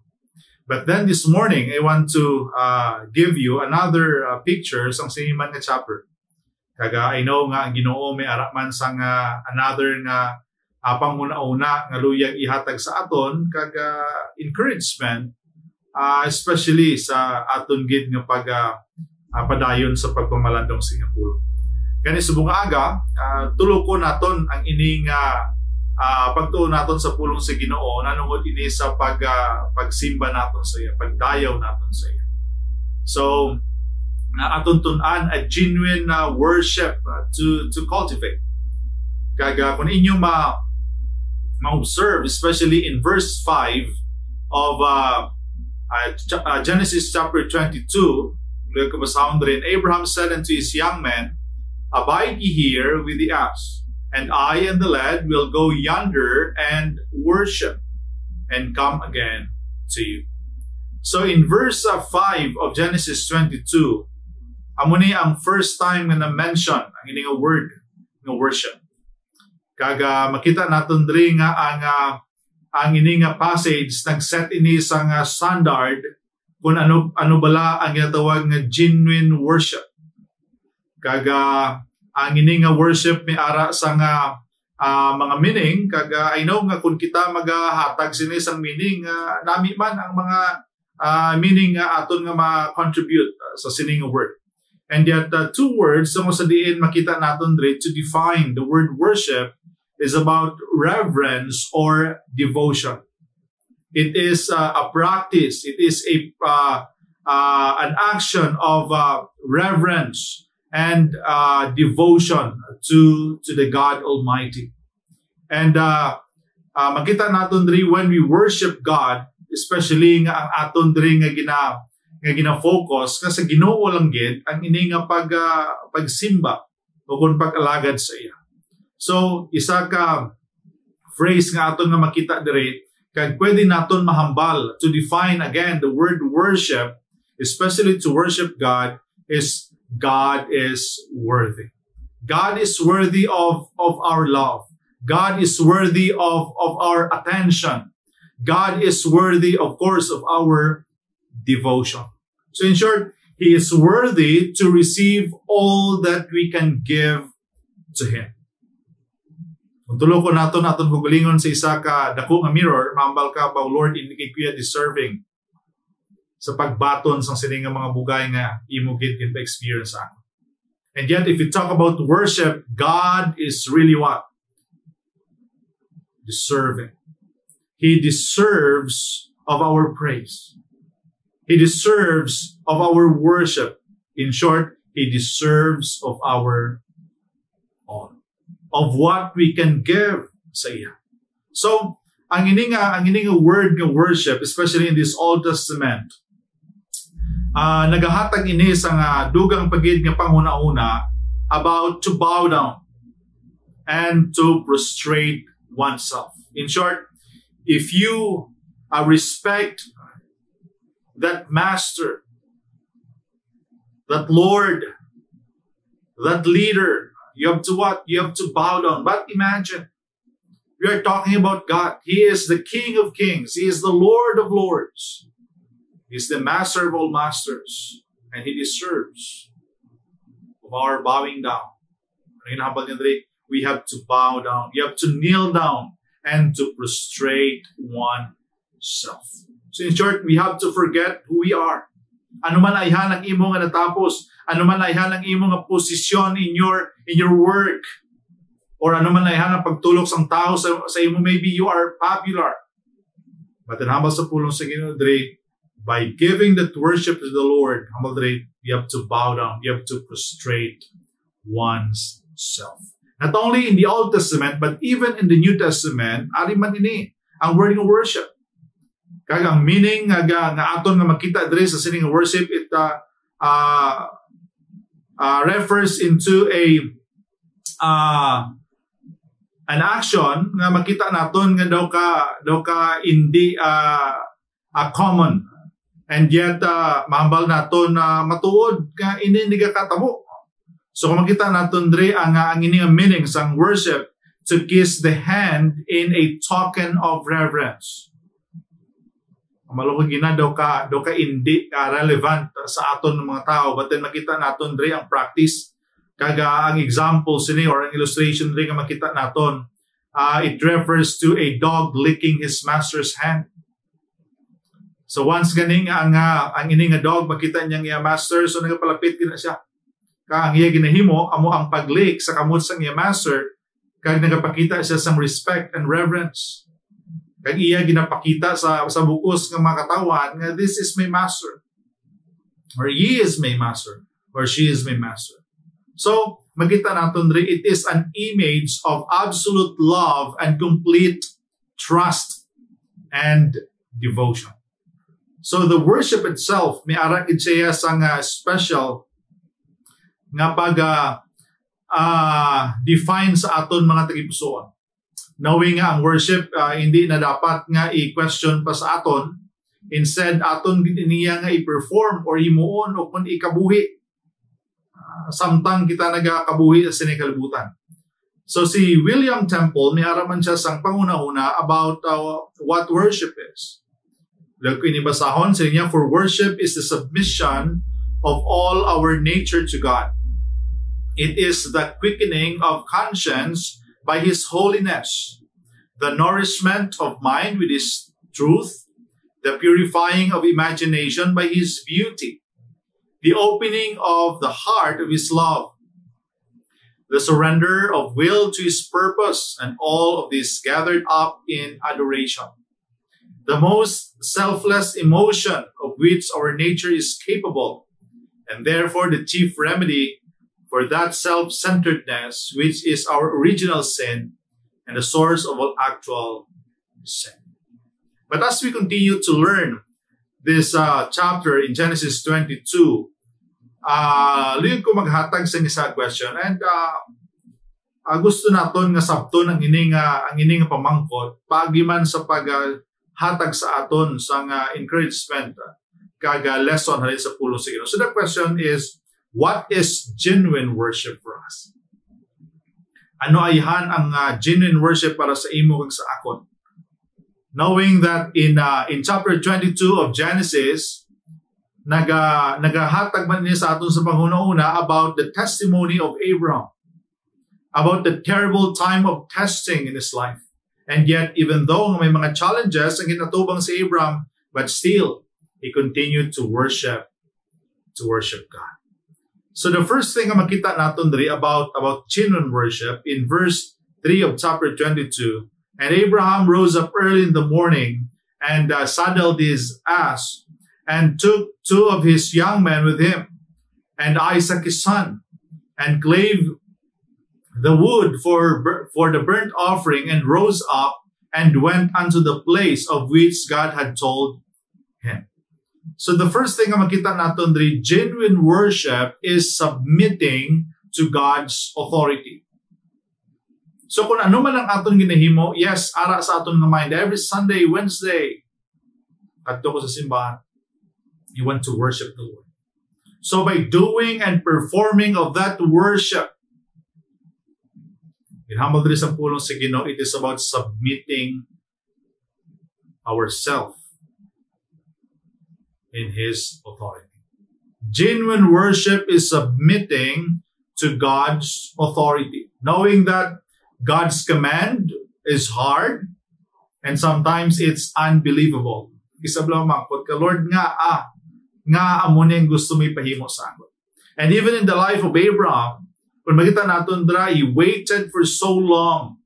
But then this morning, I want to uh, give you another uh, picture sa siniman nga chapter. Kaga I know nga ang Ginoo may araman sa nga another nga uh, panguna-una nga luyang ihatag sa aton kaga encouragement uh, especially sa aton gid nga pag uh, padayon sa pagpamalandong Singapore. Kani subong aga uh, tulo ko naton ang ining uh, uh, pagtuon naton sa pulong sa Ginoo nanungod ini sa pag uh, pagsimba naton sa iya, pagdayaw naton sa iya. So na atuntunan a genuine uh, worship uh, to to cultivate. Kaga kung inyo ma ma-observe, especially in verse 5 of uh, uh, Genesis chapter 22, rin, Abraham said unto his young men, Abide ye here with the ass, and I and the lad will go yonder and worship, and come again to you. So in verse uh, 5 of Genesis 22, Amo ni ang first time nga na-mention ang ini nga word nga worship. Kaga makita naton diri nga ang uh, ang ini nga passage nag-set ini sa nga standard kung ano ano bala ang ginatawag nga genuine worship. Kaga ang ini nga worship ni ara sa nga uh, mga meaning kaga I know nga kung kita magahatag sini sang meaning uh, nami man ang mga uh, meaning nga aton nga ma-contribute uh, sa sining word. And yet, uh, two words, sa sa diin makita natin dre, to define the word worship is about reverence or devotion. It is uh, a practice. It is a uh, uh, an action of uh, reverence and uh, devotion to to the God Almighty. And uh, makita natin dre when we worship God, especially nga ang aton dre nga gina nga gina-focus sa Ginoo lang gid ang ini nga pag uh, pagsimba o pag-alagad sa iya. So isa ka phrase nga aton nga makita dire kag pwede naton mahambal to define again the word worship especially to worship God, is God is worthy. God is worthy of, of our love. God is worthy of, of our attention. God is worthy, of course, of our devotion. So in short, He is worthy to receive all that we can give to Him. Kung tulo ko nato naton hugalingon sa isa ka dako nga mirror, mambal ka ba Lord indicate kuya deserving sa pagbaton sa sining nga mga bugay nga imo gid experience ako. And yet if you talk about worship, God is really what? Deserving. He deserves of our praise. He deserves of our worship. In short, He deserves of our. Of what we can give sa iya. So, ang ini nga, ang ini nga word nga worship, especially in this Old Testament, uh, nagahatag ini sa nga dugang pagid nga panguna-una about to bow down and to prostrate oneself. In short, if you uh, respect that master, that Lord, that leader, you have to what? You have to bow down. But imagine, we are talking about God. He is the King of kings. He is the Lord of lords. He is the master of all masters. And He deserves of our bowing down. We have to bow down. You have to kneel down and to prostrate oneself. So in short, we have to forget who we are. Ano man ay hanang imo nga natapos, ano man ay hanang imo nga posisyon in your in your work, or ano man ay hanang pagtulok sang tao sa, sa imo, maybe you are popular. But in humble sa pulong sa Ginoo Dre, by giving that worship to the Lord, humble Dre, you have to bow down, you have to prostrate one's self. Not only in the Old Testament, but even in the New Testament, ari man ini ang word ng worship. Kag ang meaning nga, nga aton nga makita diri sa sining worship it uh, uh, uh, refers into a uh, an action nga makita naton nga daw ka daw ka hindi uh, uh, common and yet uh, mahambal naton na uh, matuod nga ini ni katabo So kung makita natin dre ang ang ining meaning sang worship to kiss the hand in a token of reverence. Maloko gina ka daw ka hindi uh, relevant sa aton ng mga tao. But then makita naton dre ang practice. Kaga ang example sini or ang illustration dre nga makita naton uh, it refers to a dog licking his master's hand. So once ganing ang uh, ang ini nga dog makita niya nga master so nagapalapit gina siya. Ka ang iya ginahimo amo ang paglik sa kamot sang iya master kag nagapakita siya sang respect and reverence kag iya ginapakita sa sa bukos ng mga katawan nga this is my master. Or he is my master. Or she is my master. So makita naton dre it is an image of absolute love and complete trust and devotion. So the worship itself may ara siya sang uh, special nga pag uh, uh, define sa aton mga tagipusoon. Knowing nga ang worship uh, hindi na dapat nga i-question pa sa aton, instead aton niya nga i-perform or imuon o kung ikabuhi. Uh, samtang kita nagakabuhi sa sinikalibutan. So si William Temple, may araman siya sang panguna-una about uh, what worship is. Lago inibasahon sa niya, for worship is the submission of all our nature to God. It is the quickening of conscience by His holiness, the nourishment of mind with His truth, the purifying of imagination by His beauty, the opening of the heart of His love, the surrender of will to His purpose, and all of this gathered up in adoration. The most selfless emotion of which our nature is capable, and therefore the chief remedy for that self centeredness, which is our original sin and the source of all actual sin. But as we continue to learn this uh, chapter in Genesis 22, uh, liyon ko maghatag sa isa question and uh, uh, gusto naton nga sabton ang ining uh, ang ining pamangkot paagi man sa paghatag uh, sa aton sa uh, encouragement uh, kaga lesson halin sa pulong sa Ginoo. So the question is, what is genuine worship for us? Ano ayhan ang uh, genuine worship para sa imo kag sa akon? Knowing that in uh, in chapter 22 of Genesis, naga nagahatag man sa aton sa panghuna-una about the testimony of Abraham about the terrible time of testing in his life. And yet, even though may mga challenges ang ginatubang si Abraham, but still, he continued to worship, to worship God. So the first thing na makita natin diri about, about genuine worship in verse 3 of chapter 22, And Abraham rose up early in the morning and uh, saddled his ass and took two of his young men with him and Isaac his son and clave the wood for, for the burnt offering and rose up and went unto the place of which God had told him. So the first thing na makita natin diri, genuine worship is submitting to God's authority. So kung ano man ang aton ginahimo, yes, ara sa aton nga mind, every Sunday, Wednesday, kadto ko sa simbahan, you want to worship the Lord. So by doing and performing of that worship, Ginhambal diri sa pulong sa Ginoo, it is about submitting ourselves in His authority. Genuine worship is submitting to God's authority, knowing that God's command is hard and sometimes it's unbelievable. Isabla mangkot ka, Lord nga ah, nga amo gusto mo ipahimo sa ako. And even in the life of Abraham, kung makita natin dra, he waited for so long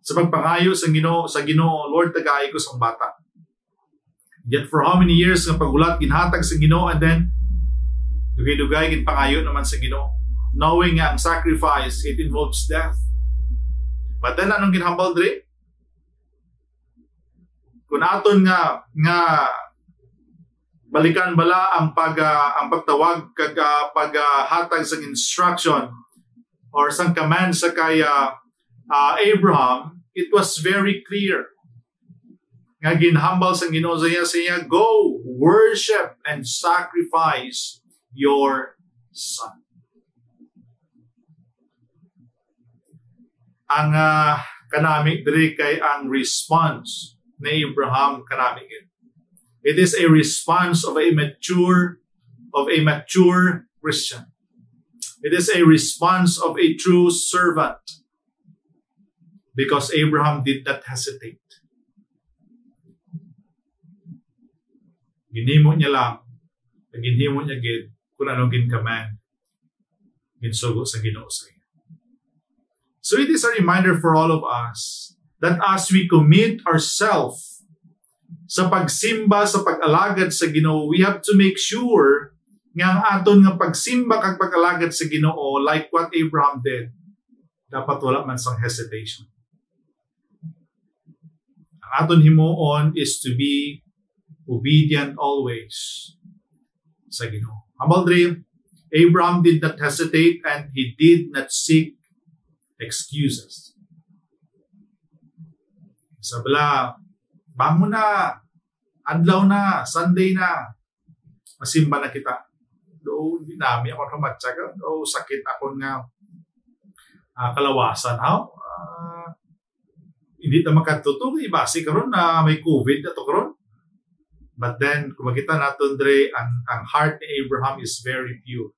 sa pagpangayo sa Ginoo, sa Ginoo, Lord tagay ko sa bata. Yet for how many years ng pagulat ginhatag sa Ginoo and then dugay-dugay ginpangayo naman sa Ginoo. Knowing nga ang sacrifice, it involves death. But then anong ginhambal dre? Kung aton nga nga balikan bala ang pag uh, ang pagtawag kag uh, paghatag uh, sa instruction or sang command sa kay uh, uh, Abraham it was very clear nga ginhambal sa Ginoo sa iya go worship and sacrifice your son ang uh, kanami diri kay ang response ni Abraham kanami It is a response of a mature, of a mature Christian. It is a response of a true servant. Because Abraham did not hesitate. Ginhimo niya lang, ginhimo niya gid kung anong ginkaman, ginsugo sa Ginoo sa So it is a reminder for all of us that as we commit ourselves sa pagsimba, sa pag-alagad sa Ginoo, we have to make sure nga ang aton nga pagsimba kag pag-alagad sa Ginoo like what Abraham did, dapat wala man sang hesitation. Ang aton himuon is to be obedient always sa Ginoo. Humble dream, Abraham did not hesitate and he did not seek excuses. Sabla, bangon na, adlaw na, Sunday na, masimba na kita. Do, dinami ako ng matyaga. Do, sakit ako nga uh, kalawasan. How? Uh, hindi na makatuto. Ibasi karon na may COVID na to karon. But then, kung makita natin, Dre, ang, ang heart ni Abraham is very pure.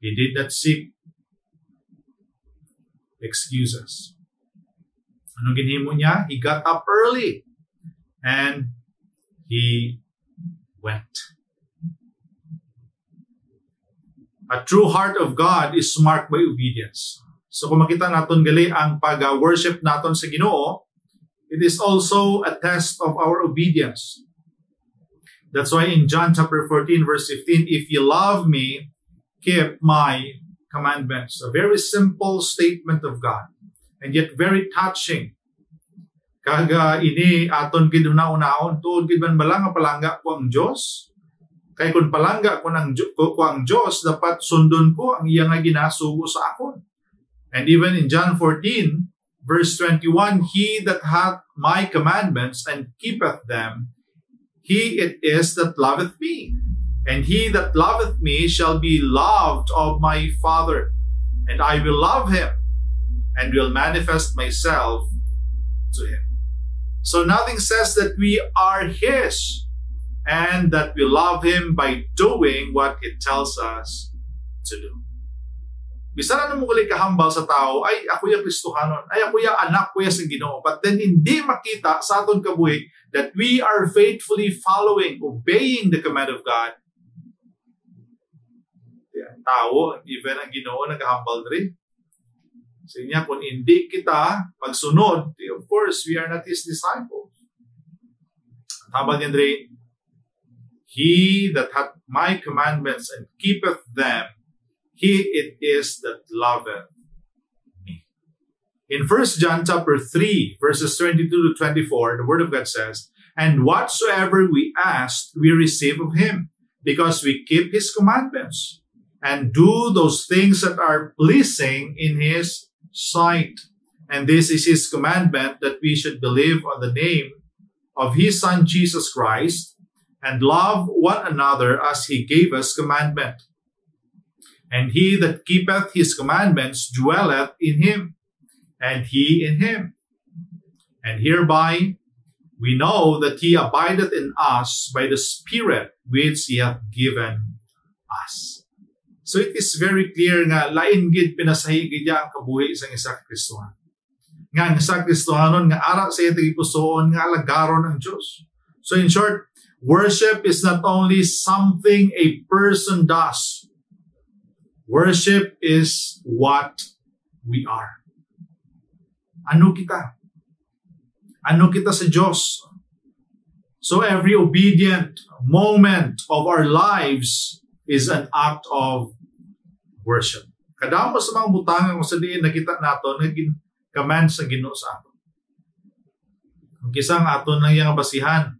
He did not seek excuses. Anong ginhimo niya? He got up early and he went. A true heart of God is marked by obedience. So kung makita natin gali ang pag-worship natin sa Ginoo, it is also a test of our obedience. That's why in John chapter 14 verse 15, if you love me, keep my commandments. A very simple statement of God and yet very touching. Kaga ini aton gid una-unaon tuod gid man palangga ko ang Dios. Kay kun palangga ko ng ko, ko ang Dios dapat sundon ko ang iya ginasugo sa akon. And even in John 14 verse 21, he that hath my commandments and keepeth them, he it is that loveth me. And he that loveth me shall be loved of my Father, and I will love him, and will manifest myself to him. So nothing says that we are his, and that we love him by doing what it tells us to do. Bisa na mo uli kahambal sa tao, ay ako yung Kristohanon, ay ako yung anak ko yung Ginoo. But then hindi makita sa aton kabuhi that we are faithfully following, obeying the command of God. Yan, tao, even ang Ginoo nagahambal rin. Sa inya, kung hindi kita magsunod, of course, we are not His disciples. Tama niyan rin, He that hath my commandments and keepeth them, he it is that loveth me. In 1 John chapter 3, verses 22 to 24, the word of God says, And whatsoever we ask, we receive of him, because we keep his commandments, and do those things that are pleasing in his sight. And this is his commandment that we should believe on the name of his son Jesus Christ, and love one another as he gave us commandment. And he that keepeth his commandments dwelleth in him, and he in him. And hereby we know that he abideth in us by the Spirit which he hath given us. So it is very clear nga lain gid pinasahig niya ang kabuhi sa isa Kristohan. Nga ang isa Kristohanon nga ara sa iyang pusoon nga alagaron ang Diyos. So in short, worship is not only something a person does, Worship is what we are. Ano kita? Ano kita sa Diyos? So every obedient moment of our lives is an act of worship. Kadamo sa mga butangan kung sa diin nakita nato naging command sa Ginoo sa ato. Kung kisang ato nang iyang basihan,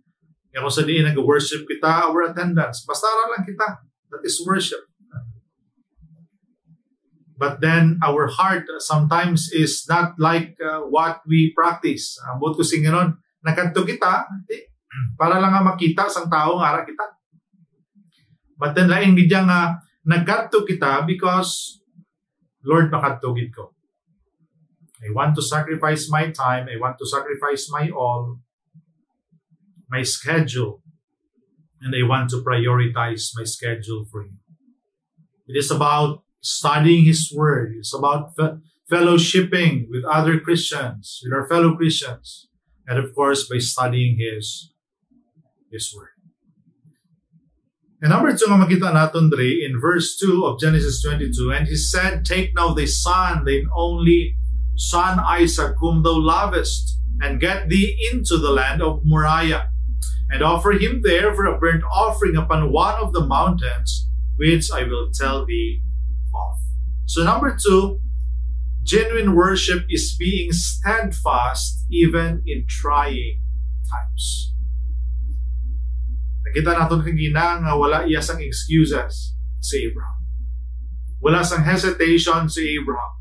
kung sa diin nag-worship kita, our attendance, basta lang kita. That is worship. But then our heart sometimes is not like uh, what we practice. Ambot ko sing ganon, nakanto kita, eh, [clears throat] para lang nga makita sang tao nga ara kita. But then lain gid nga nagkadto kita because Lord makadto gid ko. I want to sacrifice my time, I want to sacrifice my all, my schedule, and I want to prioritize my schedule for you. It is about studying His Word. It's about fe- fellowshipping with other Christians, with our fellow Christians, and of course by studying His His Word. And number two, makita natin dre in verse 2 of Genesis 22, And he said, Take now thy son, thine only son Isaac, whom thou lovest, and get thee into the land of Moriah, and offer him there for a burnt offering upon one of the mountains, which I will tell thee. So number two, genuine worship is being steadfast even in trying times. Nakita natin kagina nga wala iya sang excuses si Abraham. Wala sang hesitation si Abraham.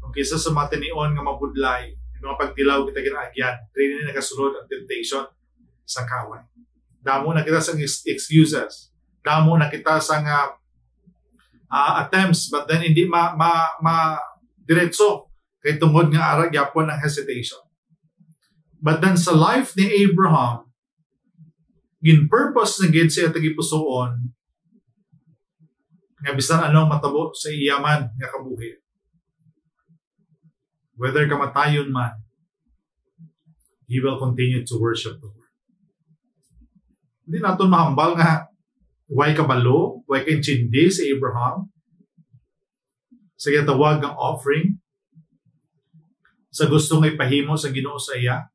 Kung kisa sa matinion nga mabudlay, mga pagtilaw kita ginaagyan, rin na nakasunod ang temptation sa kaway. Damo na kita sang excuses. Damo na kita sang uh, uh, attempts but then hindi ma, ma, ma diretso kay tungod nga ara gyapon ang hesitation. But then sa life ni Abraham, gin-purpose na gid siya tagipusoon nga bisan anong matabo sa iyaman nga kabuhi. Whether kamatayon man, he will continue to worship the Lord. Hindi natin mahambal nga Way kabalo, way kay chindi si Abraham. Sa tawag ng offering. Sa gusto nga ipahimo sa Ginoo sa iya.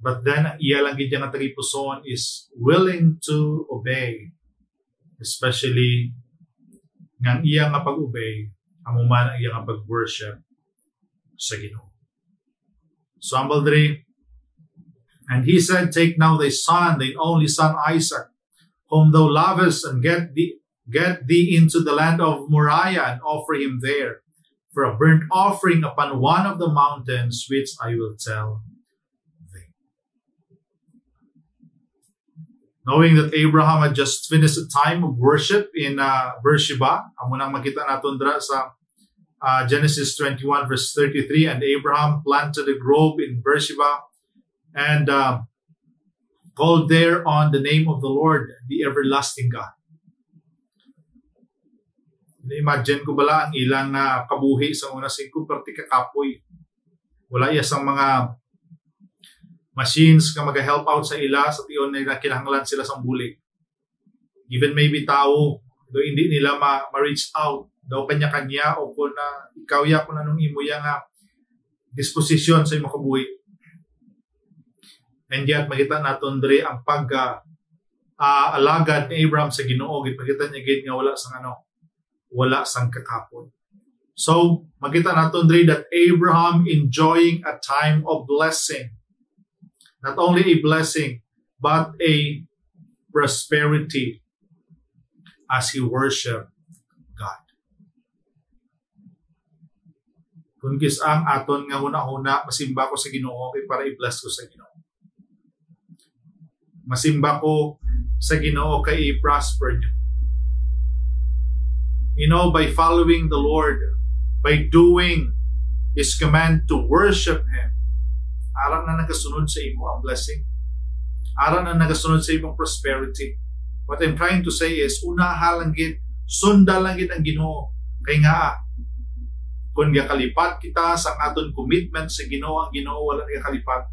But then, iya lang gid nga tagipuson is willing to obey. Especially nga iya nga pag-obey, amo man ang iya nga pag-worship sa Ginoo. So, humble And he said, Take now thy son, thine only son Isaac, whom thou lovest, and get thee, get thee into the land of Moriah, and offer him there for a burnt offering upon one of the mountains which I will tell thee. knowing that Abraham had just finished a time of worship in uh, Beersheba. Nang makita naton dra sa uh, Genesis 21 verse 33 and Abraham planted a grove in Beersheba and uh, called there on the name of the Lord, the everlasting God. Na-imagine ko bala ang ilang uh, kabuhi sa una singko perti kakapoy. Wala iya sa mga machines nga mag-help out sa ila sa tiyon na kinahanglan sila sa bulig. Even maybe tao, do hindi nila ma- ma-reach out daw kanya-kanya o kung na ikaw ya kung anong imo ya nga disposisyon sa imong kabuhi. And yet, makita naton dre ang pag uh, alagad ni Abraham sa Ginoo gid makita niya gid nga wala sang ano wala sang kakapon. So, makita naton dre that Abraham enjoying a time of blessing. Not only a blessing, but a prosperity as he worshiped God. Kung kis ang aton nga huna-huna, masimba ko sa Ginoo kay para i-bless ko sa Ginoo. Masimba ko sa Ginoo kay i-prosper niyo. You know, by following the Lord, by doing His command to worship Him, aram na nagasunod sa imo ang blessing. Aram na nagasunod sa imong prosperity. What I'm trying to say is, unaha lang gid, sunda lang gid ang Ginoo. Kay nga, kung kalipat kita sa aton commitment sa Ginoo, ang Ginoo wala kalipat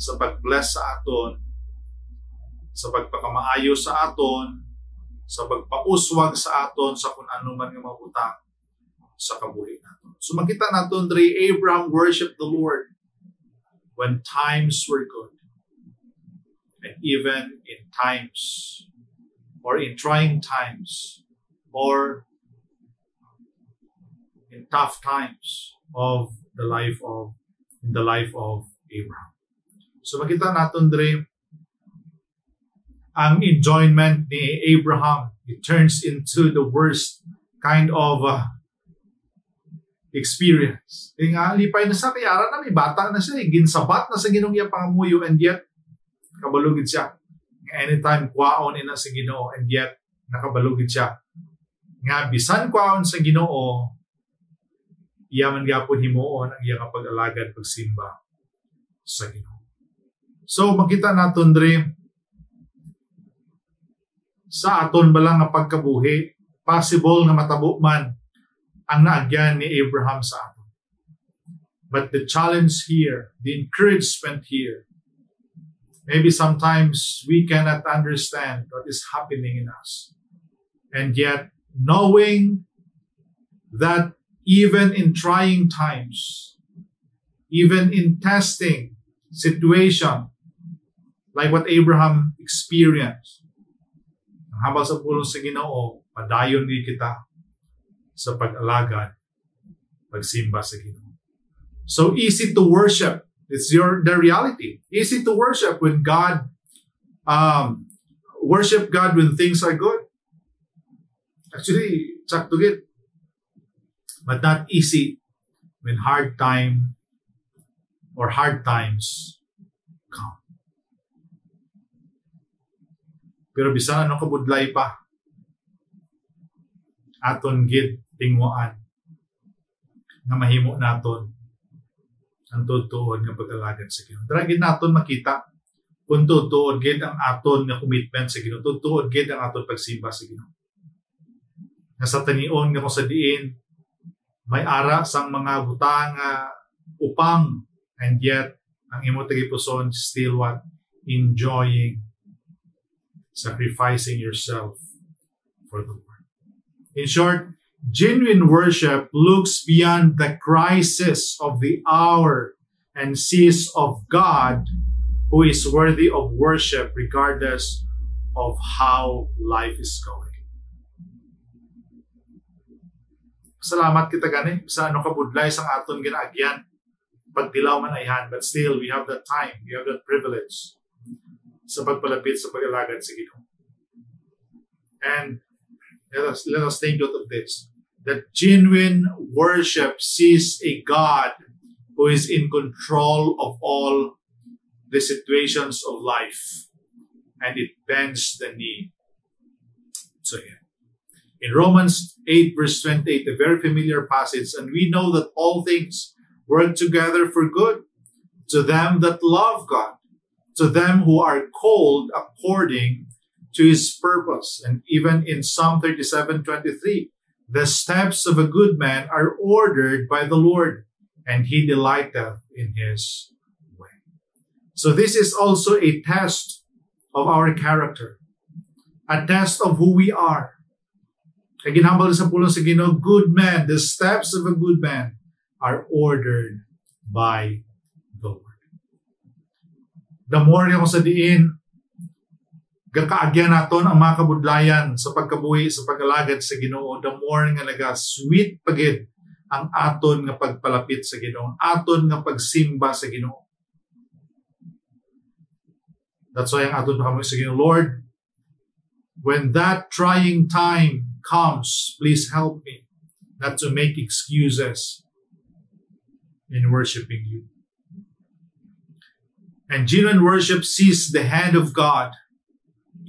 sa pag-bless sa aton sa pagpakamaayo sa aton, sa pagpauswag sa aton sa kung ano man nga mabutang sa kabuhi naton. So makita naton diri Abraham worshiped the Lord when times were good. And even in times or in trying times or in tough times of the life of in the life of Abraham. So makita naton diri ang enjoyment ni Abraham. It turns into the worst kind of uh, experience. E nga, lipay na sa kayara na may bata na siya, eh. ginsabat na sa ginong iya pangamuyo and yet, nakabalugid siya. Anytime kwaon ina sa ginoo and yet, nakabalugid siya. Nga, bisan kwaon sa ginoo, iya man gapon himuon ang iya kapag-alagad pagsimba sa ginoo. So, makita naton dre, sa aton balang nga pagkabuhi, possible nga matabo man ang naagyan ni Abraham sa aton. But the challenge here, the encouragement here, maybe sometimes we cannot understand what is happening in us. And yet, knowing that even in trying times, even in testing situation, like what Abraham experienced, habang sa pulong sa Ginoo, padayon din kita sa pag-alagad, pagsimba sa Ginoo. So easy to worship. It's your the reality. Easy to worship when God um worship God when things are good. Actually, sakto git. But not easy when hard time or hard times come. Pero bisan ano kabudlay pa, aton gid tingwaan nga mahimo naton ang tutuon nga pag-alagad sa Ginoo. Dara gid naton makita kung tutuon gid ang aton nga commitment sa Ginoo, tutuon gid ang aton pagsimba sa Ginoo. Nga sa tanion nga kung sa diin may ara sang mga butang upang and yet ang imo tagipuson still what enjoying sacrificing yourself for the Lord. In short, genuine worship looks beyond the crisis of the hour and sees of God who is worthy of worship regardless of how life is going. Salamat kita gani sa ano kabudlay sang aton ginaagyan pagtilaw man ayhan but still we have that time we have that privilege sa pagpalapit sa pag-alagad sa Ginoo. And let us, let us take note of this. That genuine worship sees a God who is in control of all the situations of life. and it bends the knee to him. In Romans 8, verse 28, a very familiar passage, and we know that all things work together for good to them that love God, to them who are called according to his purpose. And even in Psalm 37, 23, the steps of a good man are ordered by the Lord, and he delighteth in his way. So this is also a test of our character, a test of who we are. Kaya ginhambal sa pulong sa Ginoo, good man, the steps of a good man are ordered by. The more ako sa diin, gakaagyan naton ang mga kabudlayan sa pagkabuhi, sa pag-alagad sa Ginoo, the more nga naga sweet pagid ang aton nga pagpalapit sa Ginoo, aton nga pagsimba sa Ginoo. That's why ang aton kami sa Ginoo, Lord, when that trying time comes, please help me not to make excuses in worshiping you. And genuine worship sees the hand of God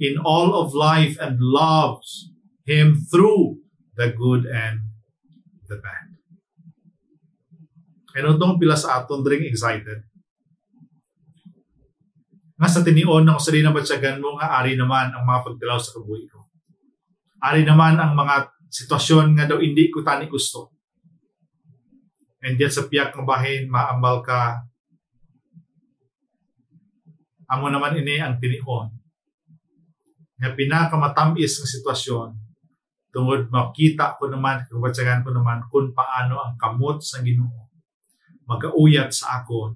in all of life and loves Him through the good and the bad. And don't pila sa aton ring excited. Nga sa tinion ng usali na batsyagan mo nga ari naman ang mga pagtilaw sa kabuhi ko. Ari naman ang mga sitwasyon nga daw hindi ko tani gusto. And yet sa piyak ng bahin, maambal ka. Amo naman ini ang tinion. Nga pinakamatamis ng sitwasyon tungod makita ko naman, kabatsagan ko naman kung paano ang kamot sa ginoo magauyat sa akon,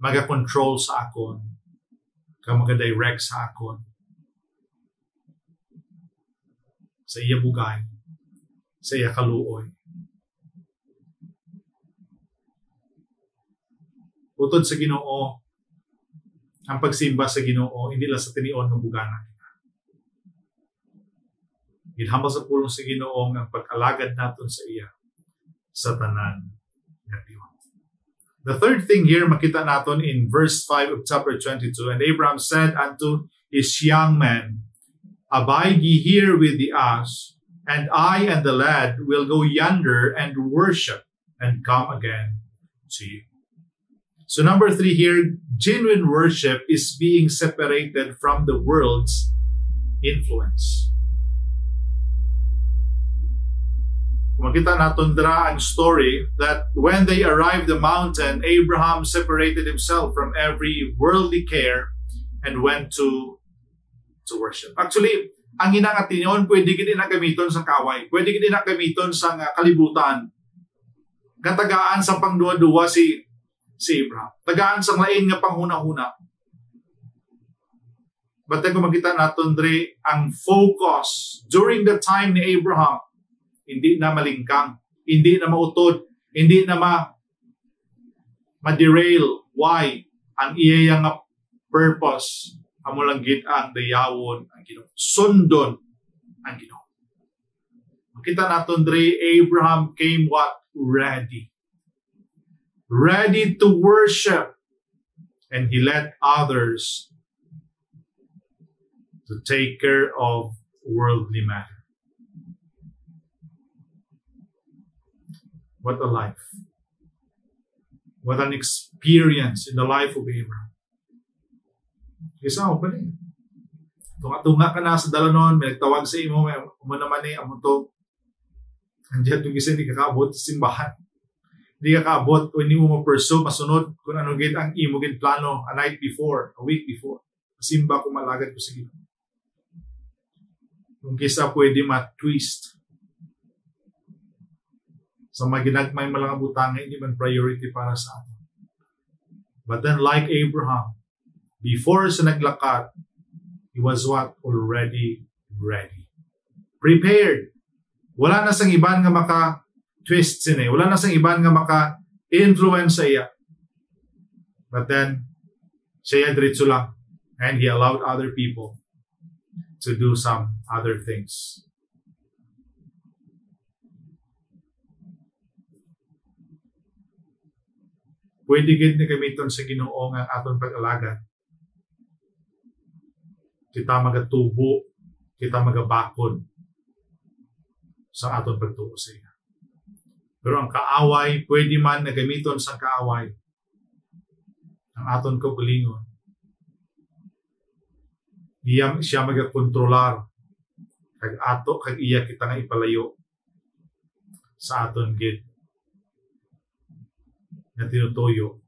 maga-control sa akon, ka maga-direct sa akon. Sa iya bugay, sa iya kaluoy. Utod sa Ginoo, ang pagsimba sa Ginoo hindi lang sa tinion ng bugana. Ginhambal sa pulong sa Ginoo ang pag-alagad naton sa iya sa tanan nga tiyon. The third thing here, makita natin in verse 5 of chapter 22, And Abraham said unto his young men, Abide ye here with the ass, and I and the lad will go yonder and worship, and come again to you. So number three here, genuine worship is being separated from the world's influence. Makita natin dira ang story that when they arrived the mountain, Abraham separated himself from every worldly care and went to to worship. Actually, ang inang atinyon, pwede gini na gamiton sa kaway. Pwede gini na gamiton sa nga kalibutan. Katagaan sa pangduwa-duwa si si Abraham. Tagaan sa lain nga panghuna-huna. But kung makita natin dre ang focus during the time ni Abraham hindi na malingkang, hindi na mautod, hindi na ma ma-derail. Why? Ang iya nga purpose amo lang gid ang dayawon ang Ginoo. Sundon ang Ginoo. Makita naton dre Abraham came what? Ready. Ready to worship. And he let others to take care of worldly matters. What a life. What an experience in the life of Abraham. Isa mo pa rin. Tunga-tunga ka na sa dalanon, may nagtawag sa imo, may mo naman eh, amo to. Andiyan itong isa, hindi ka kaabot sa simbahan. Hindi ka kaabot o hindi mo ma-pursue, masunod kung ano gid ang imo gid plano a night before, a week before. Simba kung malagad ko sa. Kung kisa pwede ma-twist sa mga ginagmay malang butang hindi man priority para sa atin. But then like Abraham, before sa naglakat, he was what? Already ready. Prepared. Wala na sang iban nga maka twist sini. Wala na sang iban nga maka influence sa iya. But then, siya diretso lang. And he allowed other people to do some other things. pwede gid ni gamiton sa Ginoo nga aton pag-alagad. kita magatubo, kita magabakod sa aton pagtuo sa iya. Pero ang kaaway, pwede man na gamiton sa kaaway ang aton kaugalingon. Iya siya magakontrolar kag ato kag iya kita nga ipalayo sa aton gid na tinutuyo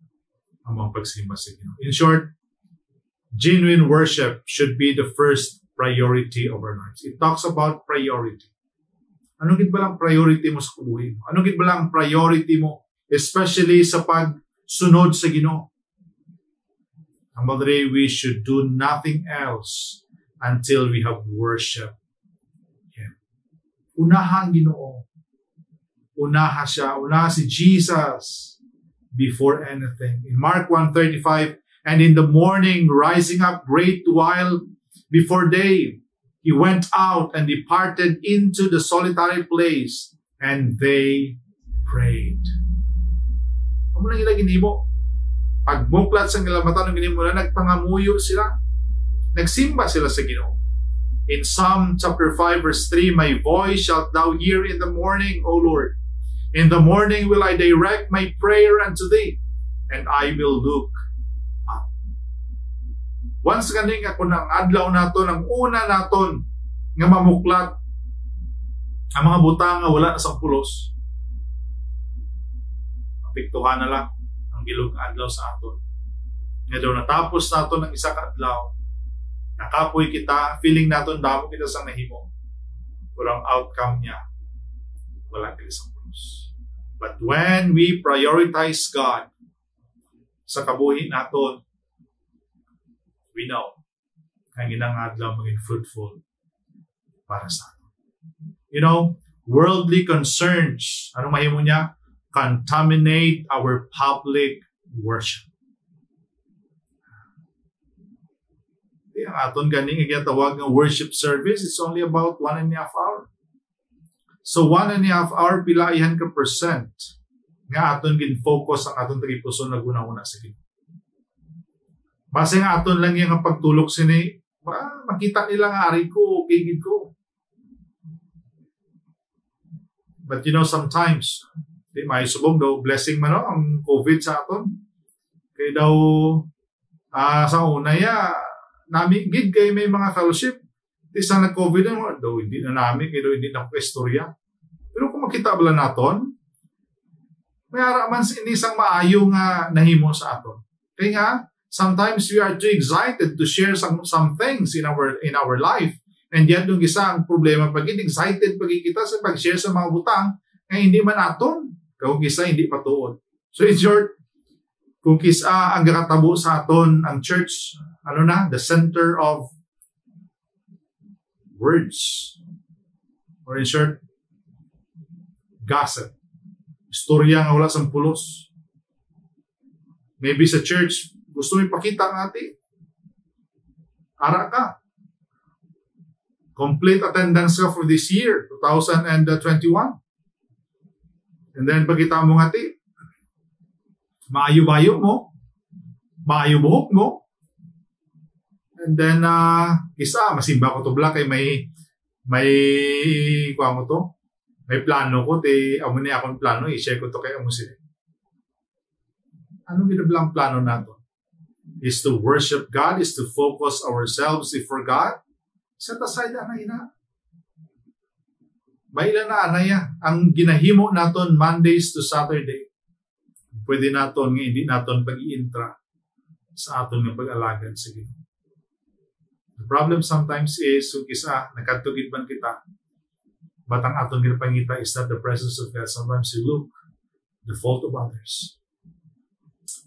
ang mga pagsimba sa Ginoo. In short, genuine worship should be the first priority of our lives. It talks about priority. Ano gid lang priority mo sa kubuhi mo? Ano gid lang priority mo especially sa pagsunod sa Ginoo? Ang Madre, we should do nothing else until we have worship Him. Unahan Ginoo. Unaha siya. Unaha si Jesus before anything. In Mark 1.35, And in the morning, rising up great while before day, he went out and departed into the solitary place, and they prayed. Amo lang ilang ginimo. Pagmuklat sa ilang mata ng ginimo na nagpangamuyo sila. Nagsimba sila sa Ginoo. In Psalm chapter 5 verse 3, My voice shalt thou hear in the morning, O Lord. In the morning will I direct my prayer unto thee, and I will look. Once ganing ako ng adlaw naton, ang una naton nga mamuklat ang mga butang nga wala sa pulos. Apektuhan na lang ang bilog adlaw sa aton. Nga daw natapos naton ang isa ka adlaw, nakapoy kita, feeling naton damo kita sa nahimo. Pero ang outcome niya, wala kita sa pulos. But when we prioritize God sa kabuhi naton, we know ang ilang adlaw maging fruitful para sa atin. You know, worldly concerns, anong mahimo niya? Contaminate our public worship. Ang aton ganing igyatawag ng worship service, it's only about one and a half hour. So one and a half hour, pila ihan ka percent nga aton gin-focus ang aton tagipuso na guna-una sa Ginoo. Base nga aton lang yung pagtulok sini, ba, makita nila nga ari ko, kigid ko. But you know, sometimes, di may subong daw, blessing man no, ang COVID sa aton. Kaya daw, ah sa una ya, nami, gid kay may mga fellowship. Di sa nag-COVID na, daw hindi na namin, kaya daw hindi na istorya. Pero kung makita bala naton, may araman sa isang maayo nga nahimo sa aton. Kaya nga, sometimes we are too excited to share some some things in our in our life. And yet yung isa ang problema. Pag excited pag kita sa pag-share sa mga butang eh hindi man aton. Kung isa hindi patuod so in short kung kisa ang gakatabo sa aton ang church ano na the center of words. Or in short gossip. Istorya nga wala sa pulos. Maybe sa church gusto mo ipakita ng ati. Ara ka. Complete attendance ka for this year, 2021. And then pagkita mo nga ati, maayo-bayo mo, maayo buhok mo, and then, uh, isa, masimba ko to black, kay may, may, kuha mo to, may plano ko, te, amo ni akong plano, i-share ko to kay amo sila. Anong ginablang plano nato? Is to worship God, is to focus ourselves before God, set aside na ina. Mailan na anaya ang ginahimo naton Mondays to Saturday. Pwede naton nga hindi naton pag-iintra sa aton nga pag-alagad sa Ginoo. The problem sometimes is kung kisa nakatugid man kita but ang aton ginapangita is not the presence of God. Sometimes you look the fault of others.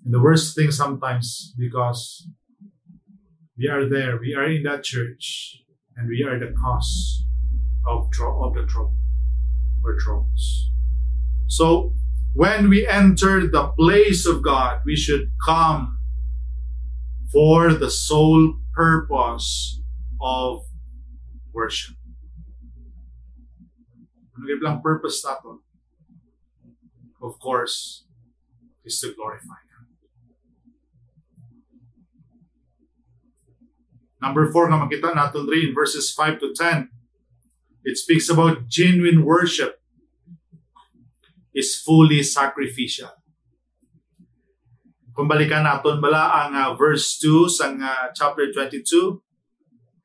And the worst thing sometimes because we are there, we are in that church, and we are the cause of, tro- of the trouble or troubles. So when we enter the place of God, we should come for the sole purpose of worship. Ano lang purpose natin? Of course, is to glorify Number 4 nga makita natin rin in verses 5 to 10. It speaks about genuine worship is fully sacrificial. Kung balikan natin bala ang uh, verse 2 sa uh, chapter 22,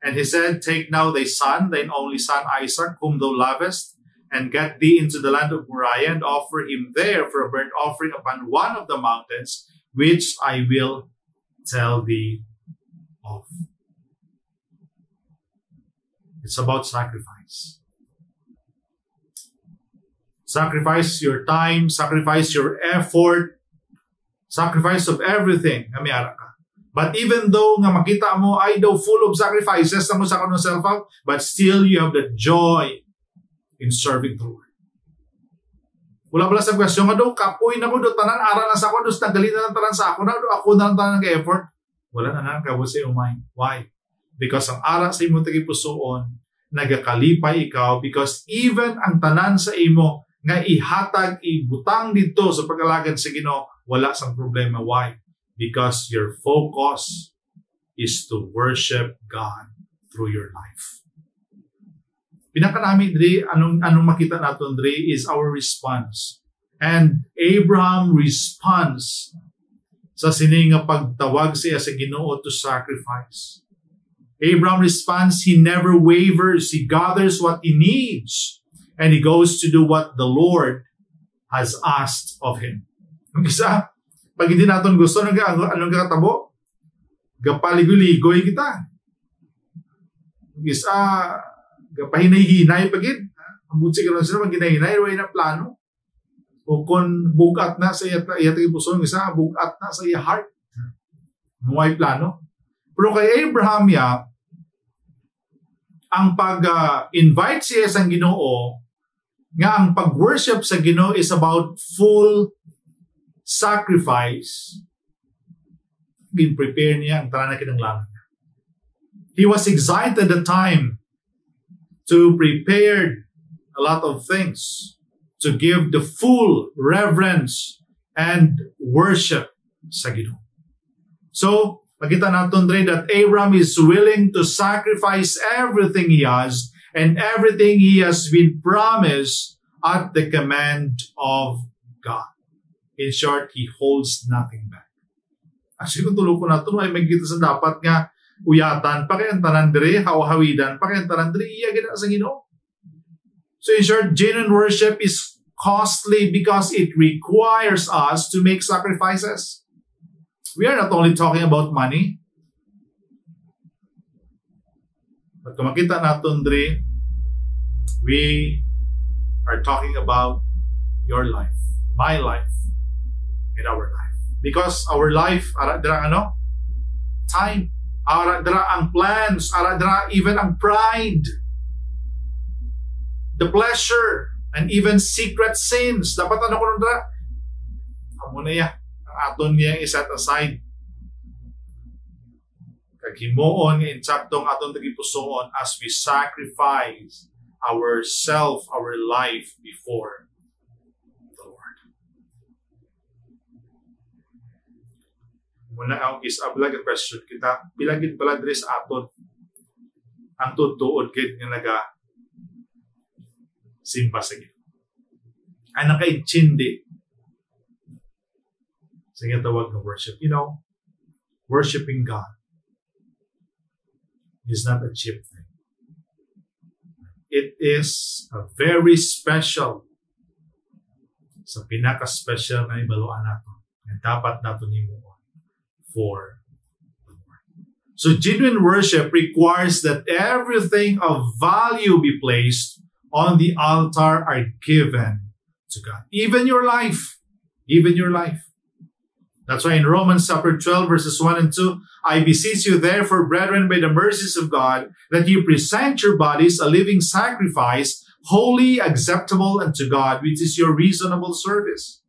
And he said, Take now thy son, thine only son Isaac, whom thou lovest, and get thee into the land of Moriah, and offer him there for a burnt offering upon one of the mountains, which I will tell thee of. It's about sacrifice. Sacrifice your time, sacrifice your effort, sacrifice of everything nga may ara ka. But even though nga makita mo ay daw full of sacrifices na mo sa kanong self out, but still you have the joy in serving the Lord. Wala pala sa question nga daw, kapoy na ko do tanan ara na sa ako, dos nagali na lang tanan sa ako na do ako na lang tanan ng effort. Wala na nang kabo sa iyong mind. Why? Because ang ara sa imo tagi pusoon, nagakalipay ikaw because even ang tanan sa imo nga ihatag ibutang dito sa pag-alagad sa Ginoo wala sang problema. Why? Because your focus is to worship God through your life. Pinaka namin dre anong anong makita naton dre is our response. And Abraham responds sa sini nga pagtawag siya sa Ginoo to sacrifice Abraham responds he never wavers he gathers what he needs and he goes to do what the Lord has asked of him. Ang isa, pag hindi natin gusto, anong, anong kakatabo? Gapaligoy-ligoy kita. Ang isa, gapahinay-hinay pagid. Ang butsi ka lang sila, pag hinahinay, way na plano. O kung bugat na sa iya, iya puso, ang isa, bugat na sa iya heart. May plano. Pero kay Abraham ya, ang pag-invite uh, siya sa Ginoo nga ang pag-worship sa Ginoo is about full sacrifice. Gin-prepare niya ang tanan na kinanglangan. He was excited at the time to prepare a lot of things to give the full reverence and worship sa Ginoo. So, makita natin rin that Abraham is willing to sacrifice everything he has and everything he has been promised at the command of God. In short, he holds nothing back. Actually, kung tulog ko na ito, ay magkita sa dapat nga uyatan pa kayang tanan dire, hawahawidan pa kayang tanan dire, iya gina sa Ginoo. So in short, genuine worship is costly because it requires us to make sacrifices. We are not only talking about money, Pag makita natin dre, we are talking about your life, my life, and our life. Because our life, ara dira ano? Time. Ara dira ang plans, ara dira even ang pride. The pleasure, and even secret sins. Dapat ano ko nun dira? Amo na ya. Aton niya iset aside kaghimuon nga insaktong aton tagipusoon as we sacrifice ourself, our life before the Lord. Muna ang isablag ang question kita, bilagid pala diri sa aton ang tutuod kit nga naga simba sa Ginoo. Ang nakaintindi sa tawag ng worship. You know, worshiping God is not a cheap thing. It is a very special sa pinaka-special na ibaluan nato na dapat nato nimuon for the. So genuine worship requires that everything of value be placed on the altar are given to God. Even your life. Even your life. That's why in Romans chapter 12 verses 1 and 2, I beseech you therefore, brethren, by the mercies of God, that you present your bodies a living sacrifice, holy, acceptable unto God, which is your reasonable service.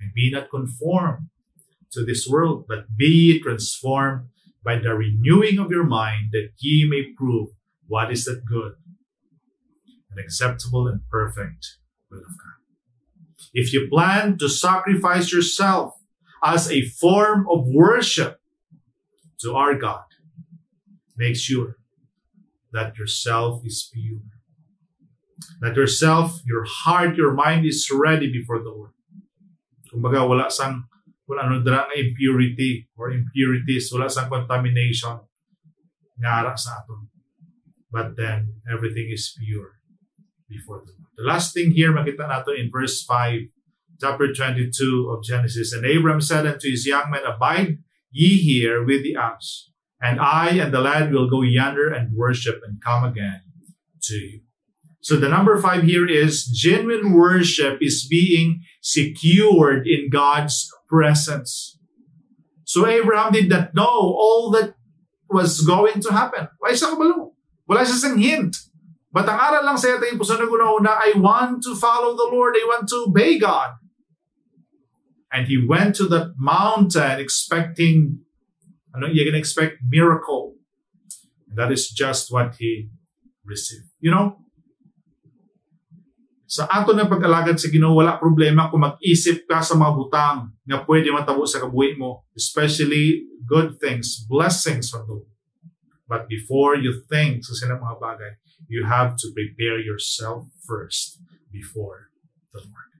And be not conformed to this world, but be transformed by the renewing of your mind, that ye may prove what is that good and acceptable and perfect will of God. If you plan to sacrifice yourself as a form of worship to our God, Make sure that yourself is pure. That yourself, your heart, your mind is ready before the Lord. Kumbaga, wala sang wala ano dara nga impurity or impurities, wala sang contamination ngara sa aton. But then, everything is pure before the Lord. The last thing here, makita natin in verse 5, chapter 22 of Genesis. And Abram said unto his young men, Abide ye here with the ox, and I and the lad will go yonder and worship and come again to you. So the number five here is genuine worship is being secured in God's presence. So Abraham did not know all that was going to happen. Why siya kabalo? Wala siya sang hint. But ang aral lang sa ito yung una I want to follow the Lord. I want to obey God. And he went to the mountain expecting, uh, ano, you're going to expect miracle. And that is just what he received. You know, sa ato na pag-alagad sa Ginoo wala problema kung mag-isip ka sa mga butang nga pwede matabo sa kabuhi mo, especially good things, blessings from the. But before you think sa sinang mga bagay, you have to prepare yourself first before the Lord.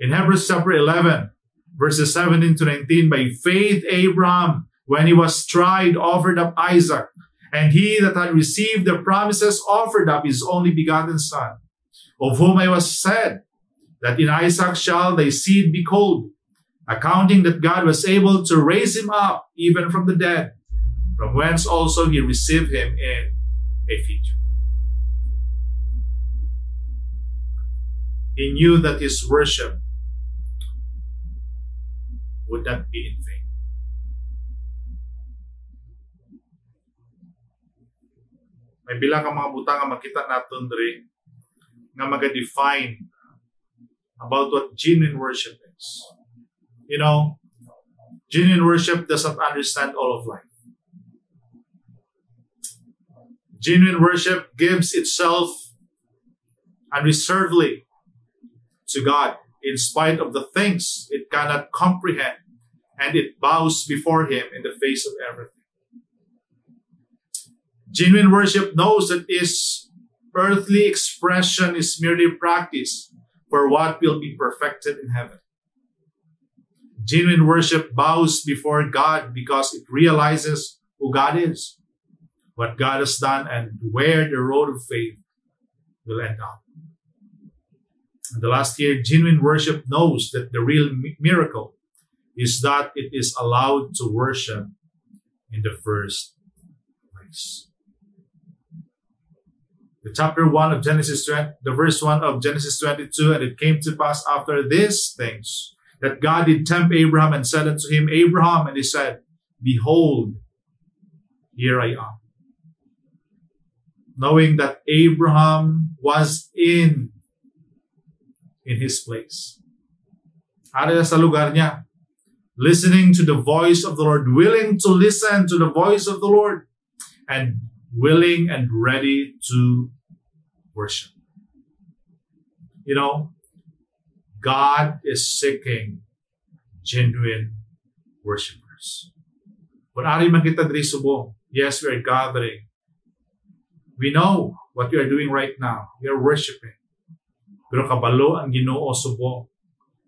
In Hebrews chapter 11, verses 17 to 19, by faith Abraham, when he was tried, offered up Isaac, and he that had received the promises offered up his only begotten son, of whom I was said, that in Isaac shall thy seed be called, accounting that God was able to raise him up even from the dead, from whence also he received him in a future. He knew that his worship would not be in vain. May bilang ka mga butang nga makita natin diri nga maga-define about what genuine worship is. You know, genuine worship doesn't understand all of life. Genuine worship gives itself unreservedly to God in spite of the things it cannot comprehend, and it bows before Him in the face of everything. Genuine worship knows that its earthly expression is merely practice for what will be perfected in heaven. Genuine worship bows before God because it realizes who God is, what God has done, and where the road of faith will end up. And the last year, genuine worship knows that the real miracle is that it is allowed to worship in the first place. The chapter 1 of Genesis 20, the verse 1 of Genesis 22, and it came to pass after these things that God did tempt Abraham and said unto him, Abraham, and he said, Behold, here I am. Knowing that Abraham was in in his place. Ada sa lugar niya. Listening to the voice of the Lord, willing to listen to the voice of the Lord, and willing and ready to worship. You know, God is seeking genuine worshipers. Kung ari man kita diri subo, yes, we are gathering. We know what we are doing right now. We are worshiping. Pero kabalo ang ginoo subo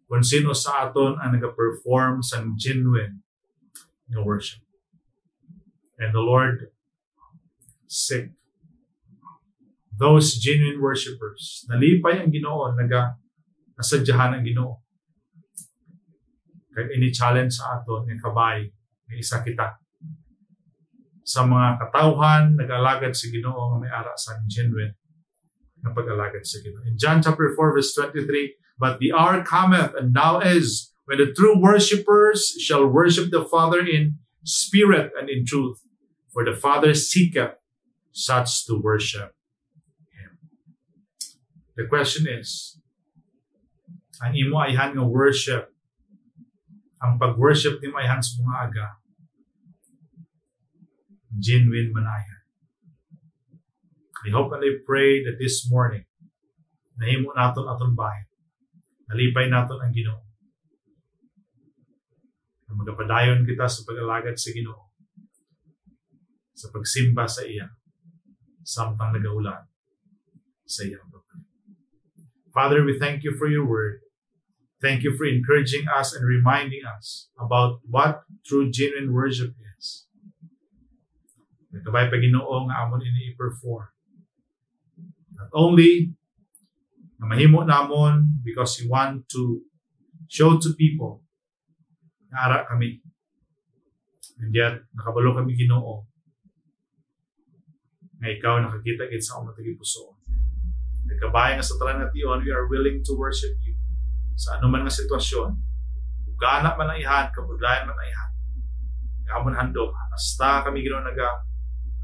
kung sino sa aton ang nag-perform sa genuine na worship. And the Lord sick. Those genuine worshipers. Nalipay ang ginoo, naga, nasadyahan ang ginoo. Kaya ini-challenge sa aton ng kabay, ng isa kita. Sa mga katauhan, nag-alagad sa ginoo nga may ara sa genuine na pag-alagad sa ginoo. In John chapter 4 verse 23, But the hour cometh, and now is, when the true worshipers shall worship the Father in spirit and in truth. For the Father seeketh such to worship Him. The question is, ang imo ayhan nga worship, ang pag-worship ni ayhan sa mga aga, genuine man ayhan. I hope and I pray that this morning, nahimo naton aton bahay, nalipay naton ang Ginoo. Magapadayon kita sa pag-alagad sa Ginoo sa pagsimba sa iya samtang nagaulan sa iyang pagpalit. Father, we thank you for your word. Thank you for encouraging us and reminding us about what true genuine worship is. Nagkabay pa ginoo nga amon ini i-perform. Not only na mahimo namon because you want to show to people na ara kami. And yet, nakabalo kami ginoo nga ikaw nakakita gid sa among tagi puso. Nagkabay nga sa tanan nga tion, we are willing to worship you sa anuman nga sitwasyon. Ugana man ang ihan, kabudlayan man ang ihan. Amon handog, hasta kami ginoo naga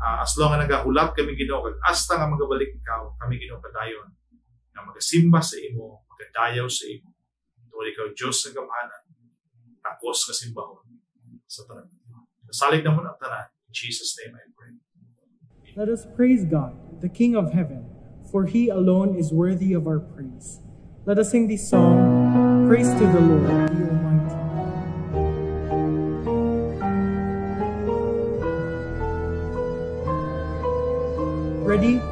uh, as long nga nagahulat kami ginoo kag hasta nga magabalik ikaw kami ginoo padayon naman. In Jesus' name I pray. Let us praise God, the King of heaven, for he alone is worthy of our praise. Let us sing this song, Praise to the Lord, the Almighty. Ready?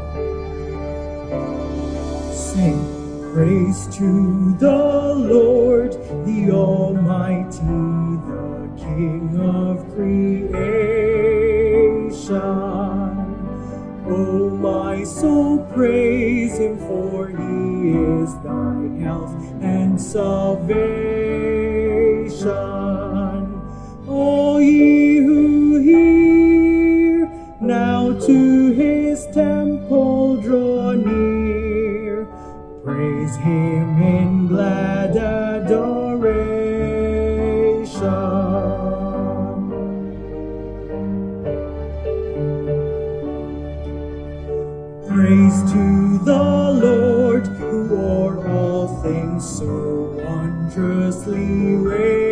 Praise to the Lord, the Almighty, the King of creation. Oh, my soul, praise him, for he is thy health and salvation. Him in glad adoration. Praise to the Lord, who o'er all things so wondrously reigneth,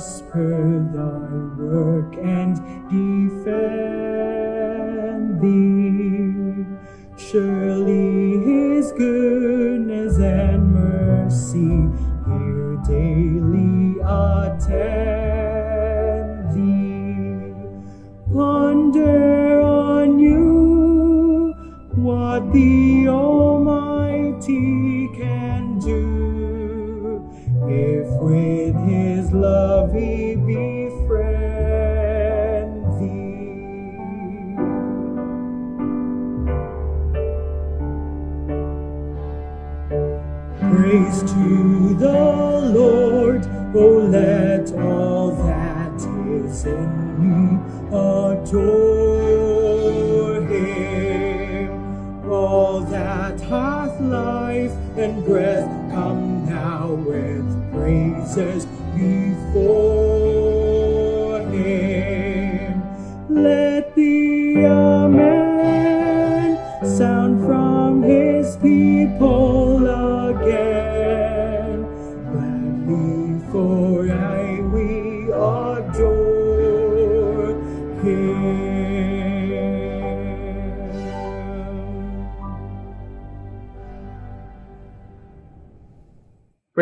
prosper thy work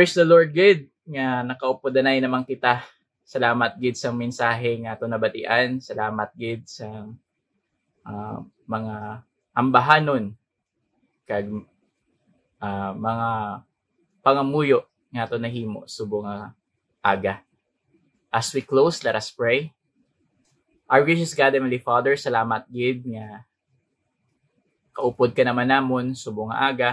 Praise the Lord gid nga nakaupo danay naman kita. Salamat gid sa mensahe nga ato nabatian. Salamat gid sa ah, mga ambahanon kag ah, mga pangamuyo nga ato nahimo subong nga aga. As we close, let us pray. Our gracious God, Heavenly Father, salamat gid nga kaupod ka naman namon subong nga aga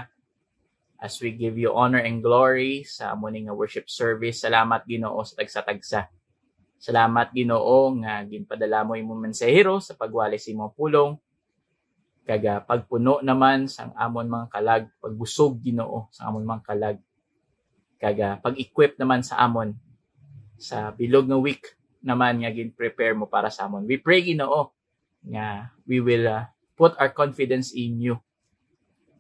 as we give you honor and glory sa nga worship service. Salamat Ginoo sa tagsa-tagsa. Salamat Ginoo nga ginpadala mo imong mensahero sa pagwali sa imong pulong. Kaga pagpuno naman sa amon mga kalag, pagbusog Ginoo sa amon mga kalag. Kaga pag-equip naman sa amon sa bilog nga week naman nga gin-prepare mo para sa amon. We pray Ginoo nga we will uh, put our confidence in you.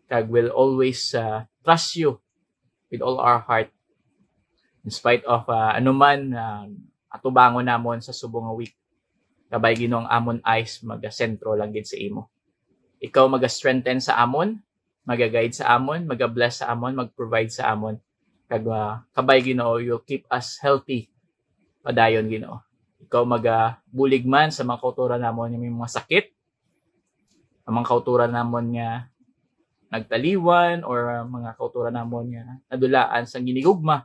Kag will always uh, trust you with all our heart in spite of uh, anuman uh, atubangon namon sa subong week. Kabay Ginoong amon eyes maga-sentro lang gid sa imo. Ikaw maga-strengthen sa amon, maga-guide sa amon, maga-bless sa amon, mag-provide sa amon. Kag uh, kabay Ginoo, you'll keep us healthy padayon Ginoo ikaw magabulig man sa mga kauturan namon may mga sakit, ang mga kauturan namon nga nagtaliwan or mga kauturan namon nga nadulaan sa ginigugma.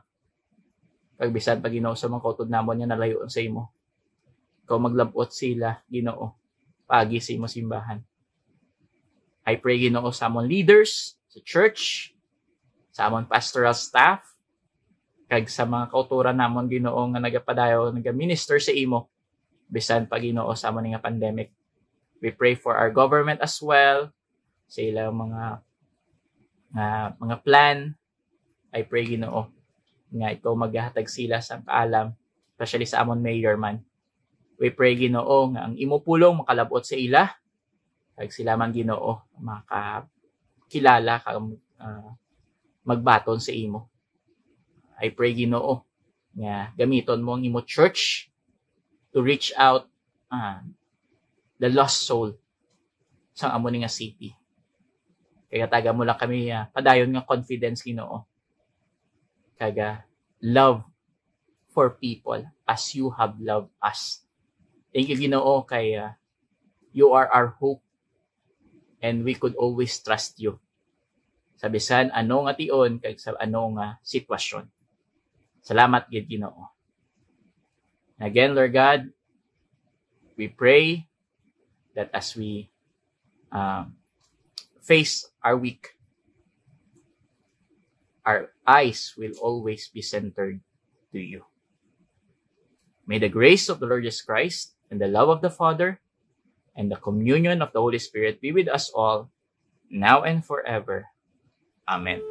Kag bisan pa Ginoo sa mga kautud namon nga nalayo sa imo. Ikaw maglabot sila Ginoo pagi sa imo simbahan. I pray Ginoo sa amon leaders, sa church, sa amon pastoral staff, kag sa mga kauturan namon Ginoo nga nagapadayo nagaminister sa imo bisan pa Ginoo sa amon nga pandemic. We pray for our government as well sa ilang mga uh, mga plan. I pray Ginoo nga ikaw maghatag sila sa kaalam especially sa amon mayor man. We pray Ginoo nga ang imo pulong makalabot sa ila kag sila man Ginoo makakilala kag uh, magbaton sa imo I pray Ginoo nga gamiton mo ang imo church to reach out uh, the lost soul sa amo nga city. Kaya taga mo lang kami uh, padayon nga confidence Ginoo. Kaga love for people as you have loved us. Thank you Ginoo kay uh, you are our hope and we could always trust you. Sa bisan ano nga tion kay sa ano nga sitwasyon. Salamat gid Ginoo. Again, Lord God, we pray that as we um, face are weak, our eyes will always be centered to you. May the grace of the Lord Jesus Christ and the love of the Father and the communion of the Holy Spirit be with us all, now and forever. Amen.